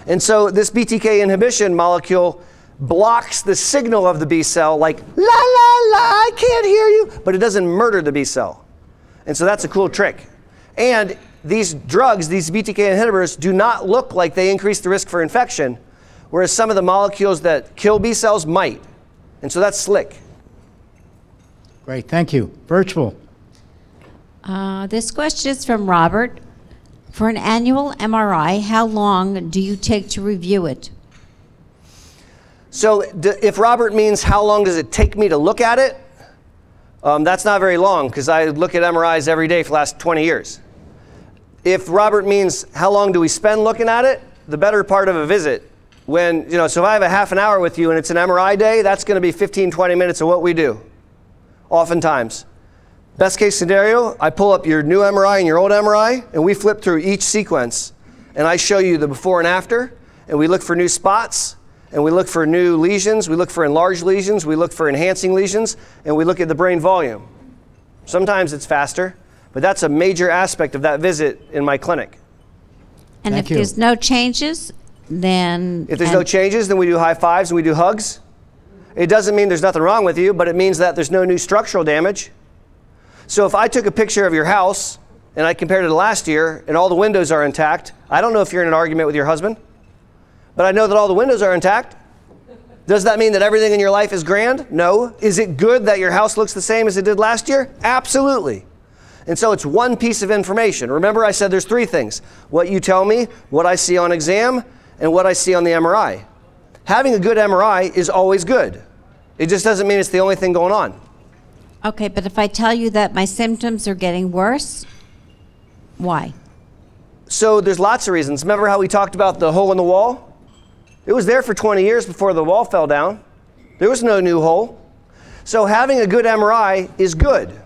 And so this BTK inhibition molecule blocks the signal of the B cell, like, la, la, la, I can't hear you, but it doesn't murder the B cell. And so that's a cool trick. And these drugs, these BTK inhibitors, do not look like they increase the risk for infection whereas some of the molecules that kill B cells might. And so that's slick. Great, thank you. Virtual. Uh, this question is from Robert. For an annual MRI, how long do you take to review it? So, if Robert means how long does it take me to look at it, um, that's not very long because I look at MRIs every day for the last 20 years. If Robert means how long do we spend looking at it, the better part of a visit when, you know, so if I have a half an hour with you and it's an MRI day, that's going to be 15, 20 minutes of what we do, oftentimes. Best case scenario, I pull up your new MRI and your old MRI, and we flip through each sequence, and I show you the before and after, and we look for new spots, and we look for new lesions, we look for enlarged lesions, we look for enhancing lesions, and we look at the brain volume. Sometimes it's faster, but that's a major aspect of that visit in my clinic. And Thank if you. there's no changes, then. If there's no changes, then we do high fives and we do hugs. It doesn't mean there's nothing wrong with you, but it means that there's no new structural damage. So if I took a picture of your house and I compared it to last year and all the windows are intact, I don't know if you're in an argument with your husband, but I know that all the windows are intact. Does that mean that everything in your life is grand? No. Is it good that your house looks the same as it did last year? Absolutely. And so it's one piece of information. Remember, I said there's three things what you tell me, what I see on exam, and what I see on the MRI. Having a good MRI is always good. It just doesn't mean it's the only thing going on. Okay, but if I tell you that my symptoms are getting worse, why? So there's lots of reasons. Remember how we talked about the hole in the wall? It was there for 20 years before the wall fell down. There was no new hole. So having a good MRI is good.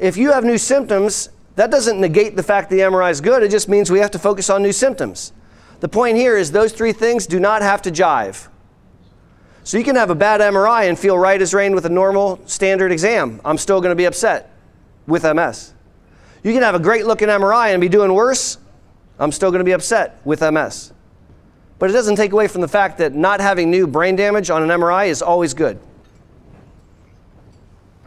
If you have new symptoms, that doesn't negate the fact the MRI is good. It just means we have to focus on new symptoms. The point here is those three things do not have to jive. So you can have a bad MRI and feel right as rain with a normal standard exam. I'm still going to be upset with MS. You can have a great looking MRI and be doing worse. I'm still going to be upset with MS. But it doesn't take away from the fact that not having new brain damage on an MRI is always good.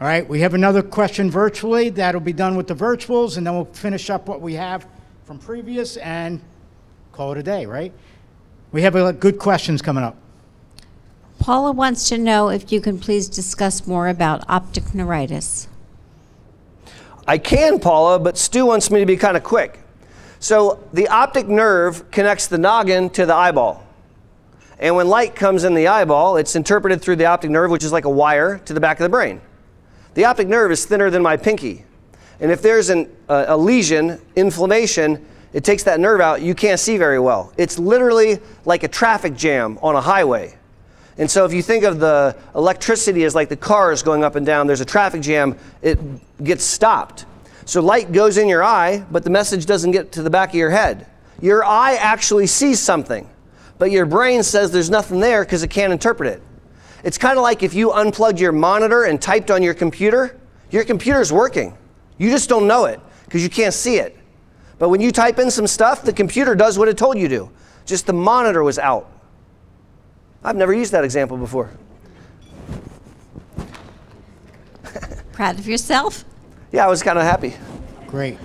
All right, we have another question virtually. That'll be done with the virtuals, and then we'll finish up what we have from previous and call it a day, right? We have uh, good questions coming up. Paula wants to know if you can please discuss more about optic neuritis. I can, Paula, but Stu wants me to be kind of quick. So the optic nerve connects the noggin to the eyeball. And when light comes in the eyeball, it's interpreted through the optic nerve, which is like a wire, to the back of the brain. The optic nerve is thinner than my pinky. And if there's an, uh, a lesion, inflammation, it takes that nerve out, you can't see very well. It's literally like a traffic jam on a highway. And so if you think of the electricity as like the cars going up and down, there's a traffic jam, it gets stopped. So light goes in your eye, but the message doesn't get to the back of your head. Your eye actually sees something, but your brain says there's nothing there because it can't interpret it. It's kind of like if you unplugged your monitor and typed on your computer, your computer's working. You just don't know it because you can't see it. But when you type in some stuff, the computer does what it told you to. Just the monitor was out. I've never used that example before. Proud of yourself? Yeah, I was kind of happy. Great.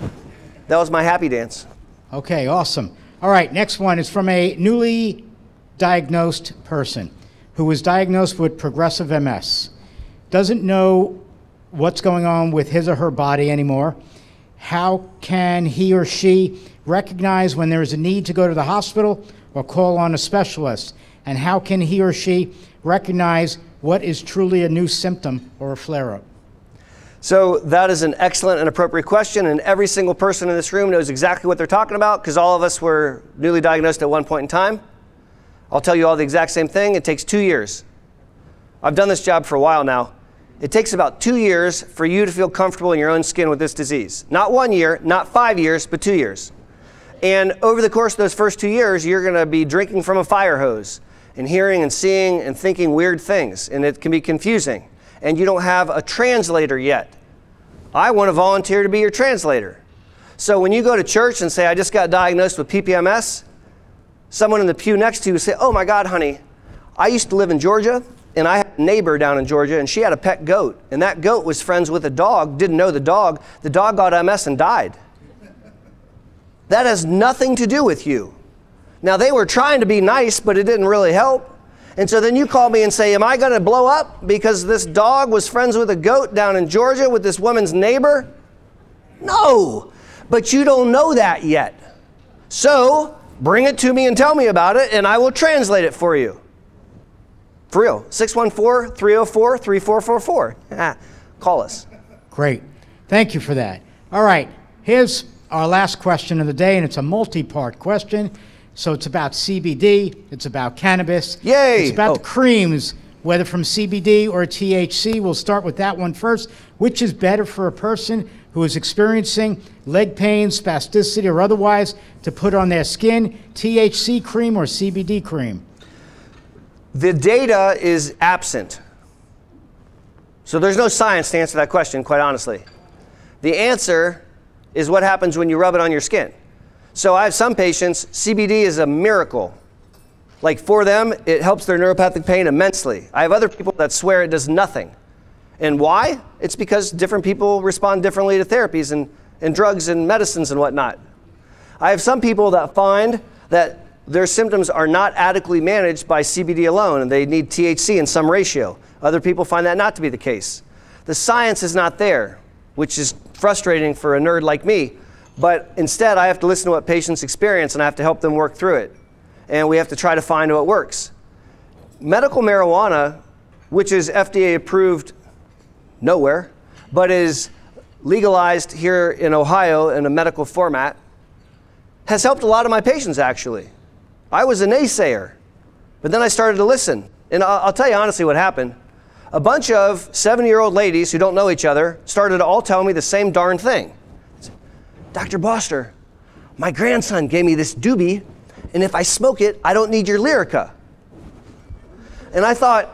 That was my happy dance. Okay, awesome. All right, next one is from a newly diagnosed person who was diagnosed with progressive MS. Doesn't know what's going on with his or her body anymore. How can he or she recognize when there is a need to go to the hospital or call on a specialist? And how can he or she recognize what is truly a new symptom or a flare up? So, that is an excellent and appropriate question, and every single person in this room knows exactly what they're talking about because all of us were newly diagnosed at one point in time. I'll tell you all the exact same thing. It takes two years. I've done this job for a while now. It takes about two years for you to feel comfortable in your own skin with this disease. Not one year, not five years, but two years. And over the course of those first two years, you're going to be drinking from a fire hose and hearing and seeing and thinking weird things, and it can be confusing. And you don't have a translator yet. I want to volunteer to be your translator. So when you go to church and say, I just got diagnosed with PPMS, someone in the pew next to you will say, Oh my God, honey, I used to live in Georgia, and I had a neighbor down in Georgia, and she had a pet goat. And that goat was friends with a dog, didn't know the dog. The dog got MS and died. That has nothing to do with you. Now, they were trying to be nice, but it didn't really help. And so then you call me and say, Am I going to blow up because this dog was friends with a goat down in Georgia with this woman's neighbor? No, but you don't know that yet. So bring it to me and tell me about it, and I will translate it for you. For real. 614 304 3444. Ah, call us. Great. Thank you for that. All right, here's our last question of the day, and it's a multi part question. So it's about CBD, it's about cannabis. Yay! It's about Oh. the creams, whether from CBD or THC. We'll start with that one first. Which is better for a person who is experiencing leg pain, spasticity, or otherwise to put on their skin? THC cream or CBD cream? The data is absent. So there's no science to answer that question, quite honestly. The answer is what happens when you rub it on your skin. So I have some patients, CBD is a miracle. Like for them, it helps their neuropathic pain immensely. I have other people that swear it does nothing. And why? It's because different people respond differently to therapies and, and drugs and medicines and whatnot. I have some people that find that their symptoms are not adequately managed by CBD alone and they need THC in some ratio. Other people find that not to be the case. The science is not there, which is frustrating for a nerd like me. But instead, I have to listen to what patients experience and I have to help them work through it. And we have to try to find what works. Medical marijuana, which is FDA approved nowhere, but is legalized here in Ohio in a medical format, has helped a lot of my patients actually. I was a naysayer, but then I started to listen. And I'll, tell you honestly what happened. A bunch of seven year old ladies who don't know each other started to all tell me the same darn thing. Dr. Boster, my grandson gave me this doobie, and if I smoke it, I don't need your Lyrica. And I thought,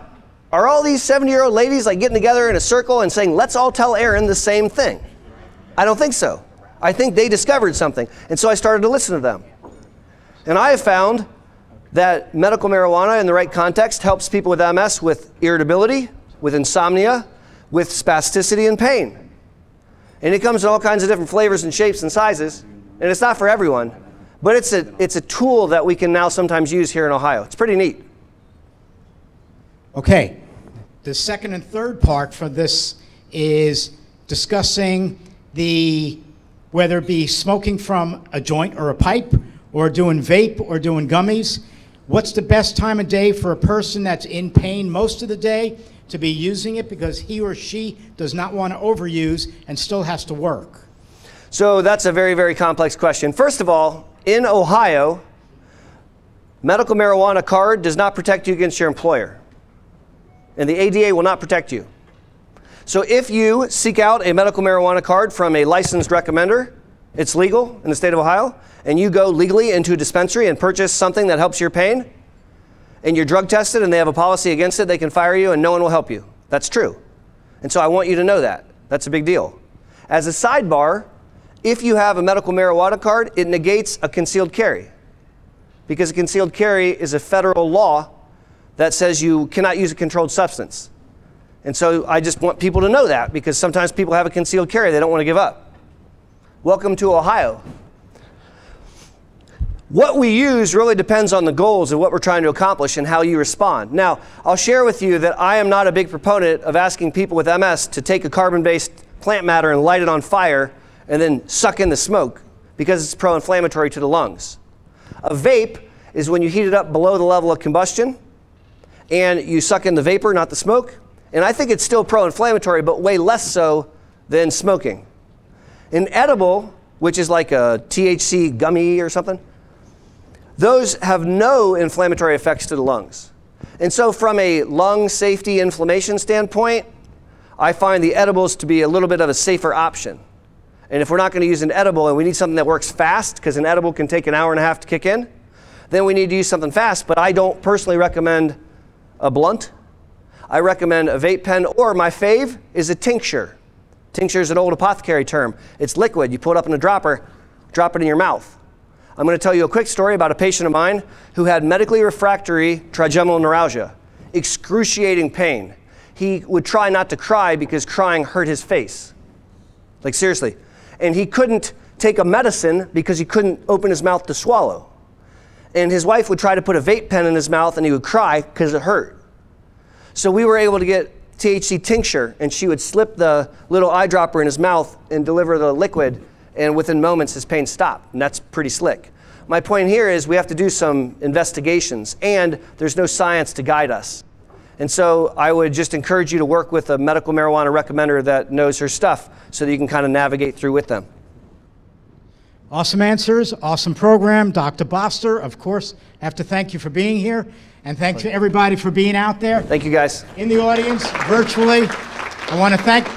are all these 70 year old ladies like getting together in a circle and saying, let's all tell Aaron the same thing? I don't think so. I think they discovered something. And so I started to listen to them. And I have found that medical marijuana in the right context helps people with MS with irritability, with insomnia, with spasticity and pain. And it comes in all kinds of different flavors and shapes and sizes. And it's not for everyone, but it's a, it's a tool that we can now sometimes use here in Ohio. It's pretty neat. Okay. The second and third part for this is discussing the whether it be smoking from a joint or a pipe or doing vape or doing gummies. What's the best time of day for a person that's in pain most of the day to be using it because he or she does not want to overuse and still has to work? So that's a very, very complex question. First of all, in Ohio, medical marijuana card does not protect you against your employer. And the ADA will not protect you. So if you seek out a medical marijuana card from a licensed recommender, it's legal in the state of Ohio, and you go legally into a dispensary and purchase something that helps your pain, and you're drug tested and they have a policy against it, they can fire you and no one will help you. That's true. And so I want you to know that. That's a big deal. As a sidebar, if you have a medical marijuana card, it negates a concealed carry. Because a concealed carry is a federal law that says you cannot use a controlled substance. And so I just want people to know that because sometimes people have a concealed carry they don't want to give up. Welcome to Ohio. What we use really depends on the goals of what we're trying to accomplish and how you respond. Now, I'll share with you that I am not a big proponent of asking people with MS to take a carbon based plant matter and light it on fire and then suck in the smoke because it's pro inflammatory to the lungs. A vape is when you heat it up below the level of combustion and you suck in the vapor, not the smoke. And I think it's still pro inflammatory, but way less so than smoking. An edible, which is like a THC gummy or something, those have no inflammatory effects to the lungs. And so, from a lung safety inflammation standpoint, I find the edibles to be a little bit of a safer option. And if we're not going to use an edible and we need something that works fast, because an edible can take an hour and a half to kick in, then we need to use something fast. But I don't personally recommend a blunt. I recommend a vape pen, or my fave is a tincture. Tincture is an old apothecary term. It's liquid. You put it up in a dropper, drop it in your mouth. I'm going to tell you a quick story about a patient of mine who had medically refractory trigeminal neuralgia, excruciating pain. He would try not to cry because crying hurt his face. Like, seriously. And he couldn't take a medicine because he couldn't open his mouth to swallow. And his wife would try to put a vape pen in his mouth and he would cry because it hurt. So we were able to get THC tincture and she would slip the little eyedropper in his mouth and deliver the liquid and within moments his pain stopped. And that's pretty slick. My point here is we have to do some investigations, and there's no science to guide us. And so I would just encourage you to work with a medical marijuana recommender that knows her stuff so that you can kind of navigate through with them. Awesome answers, awesome program. Dr. Boster, of course, I have to thank you for being here. And thanks to everybody for being out there Thank you guys. in the audience, virtually. I want to thank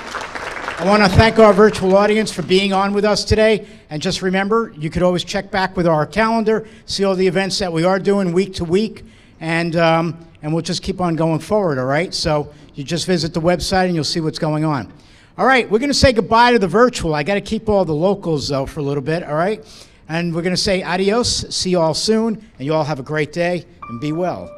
I want to thank our virtual audience for being on with us today. And just remember, you could always check back with our calendar, see all the events that we are doing week to week, and, um, and we'll just keep on going forward, all right? So you just visit the website and you'll see what's going on. All right, we're going to say goodbye to the virtual. I got to keep all the locals, though, for a little bit, all right? And we're going to say adios, see you all soon, and you all have a great day, and be well.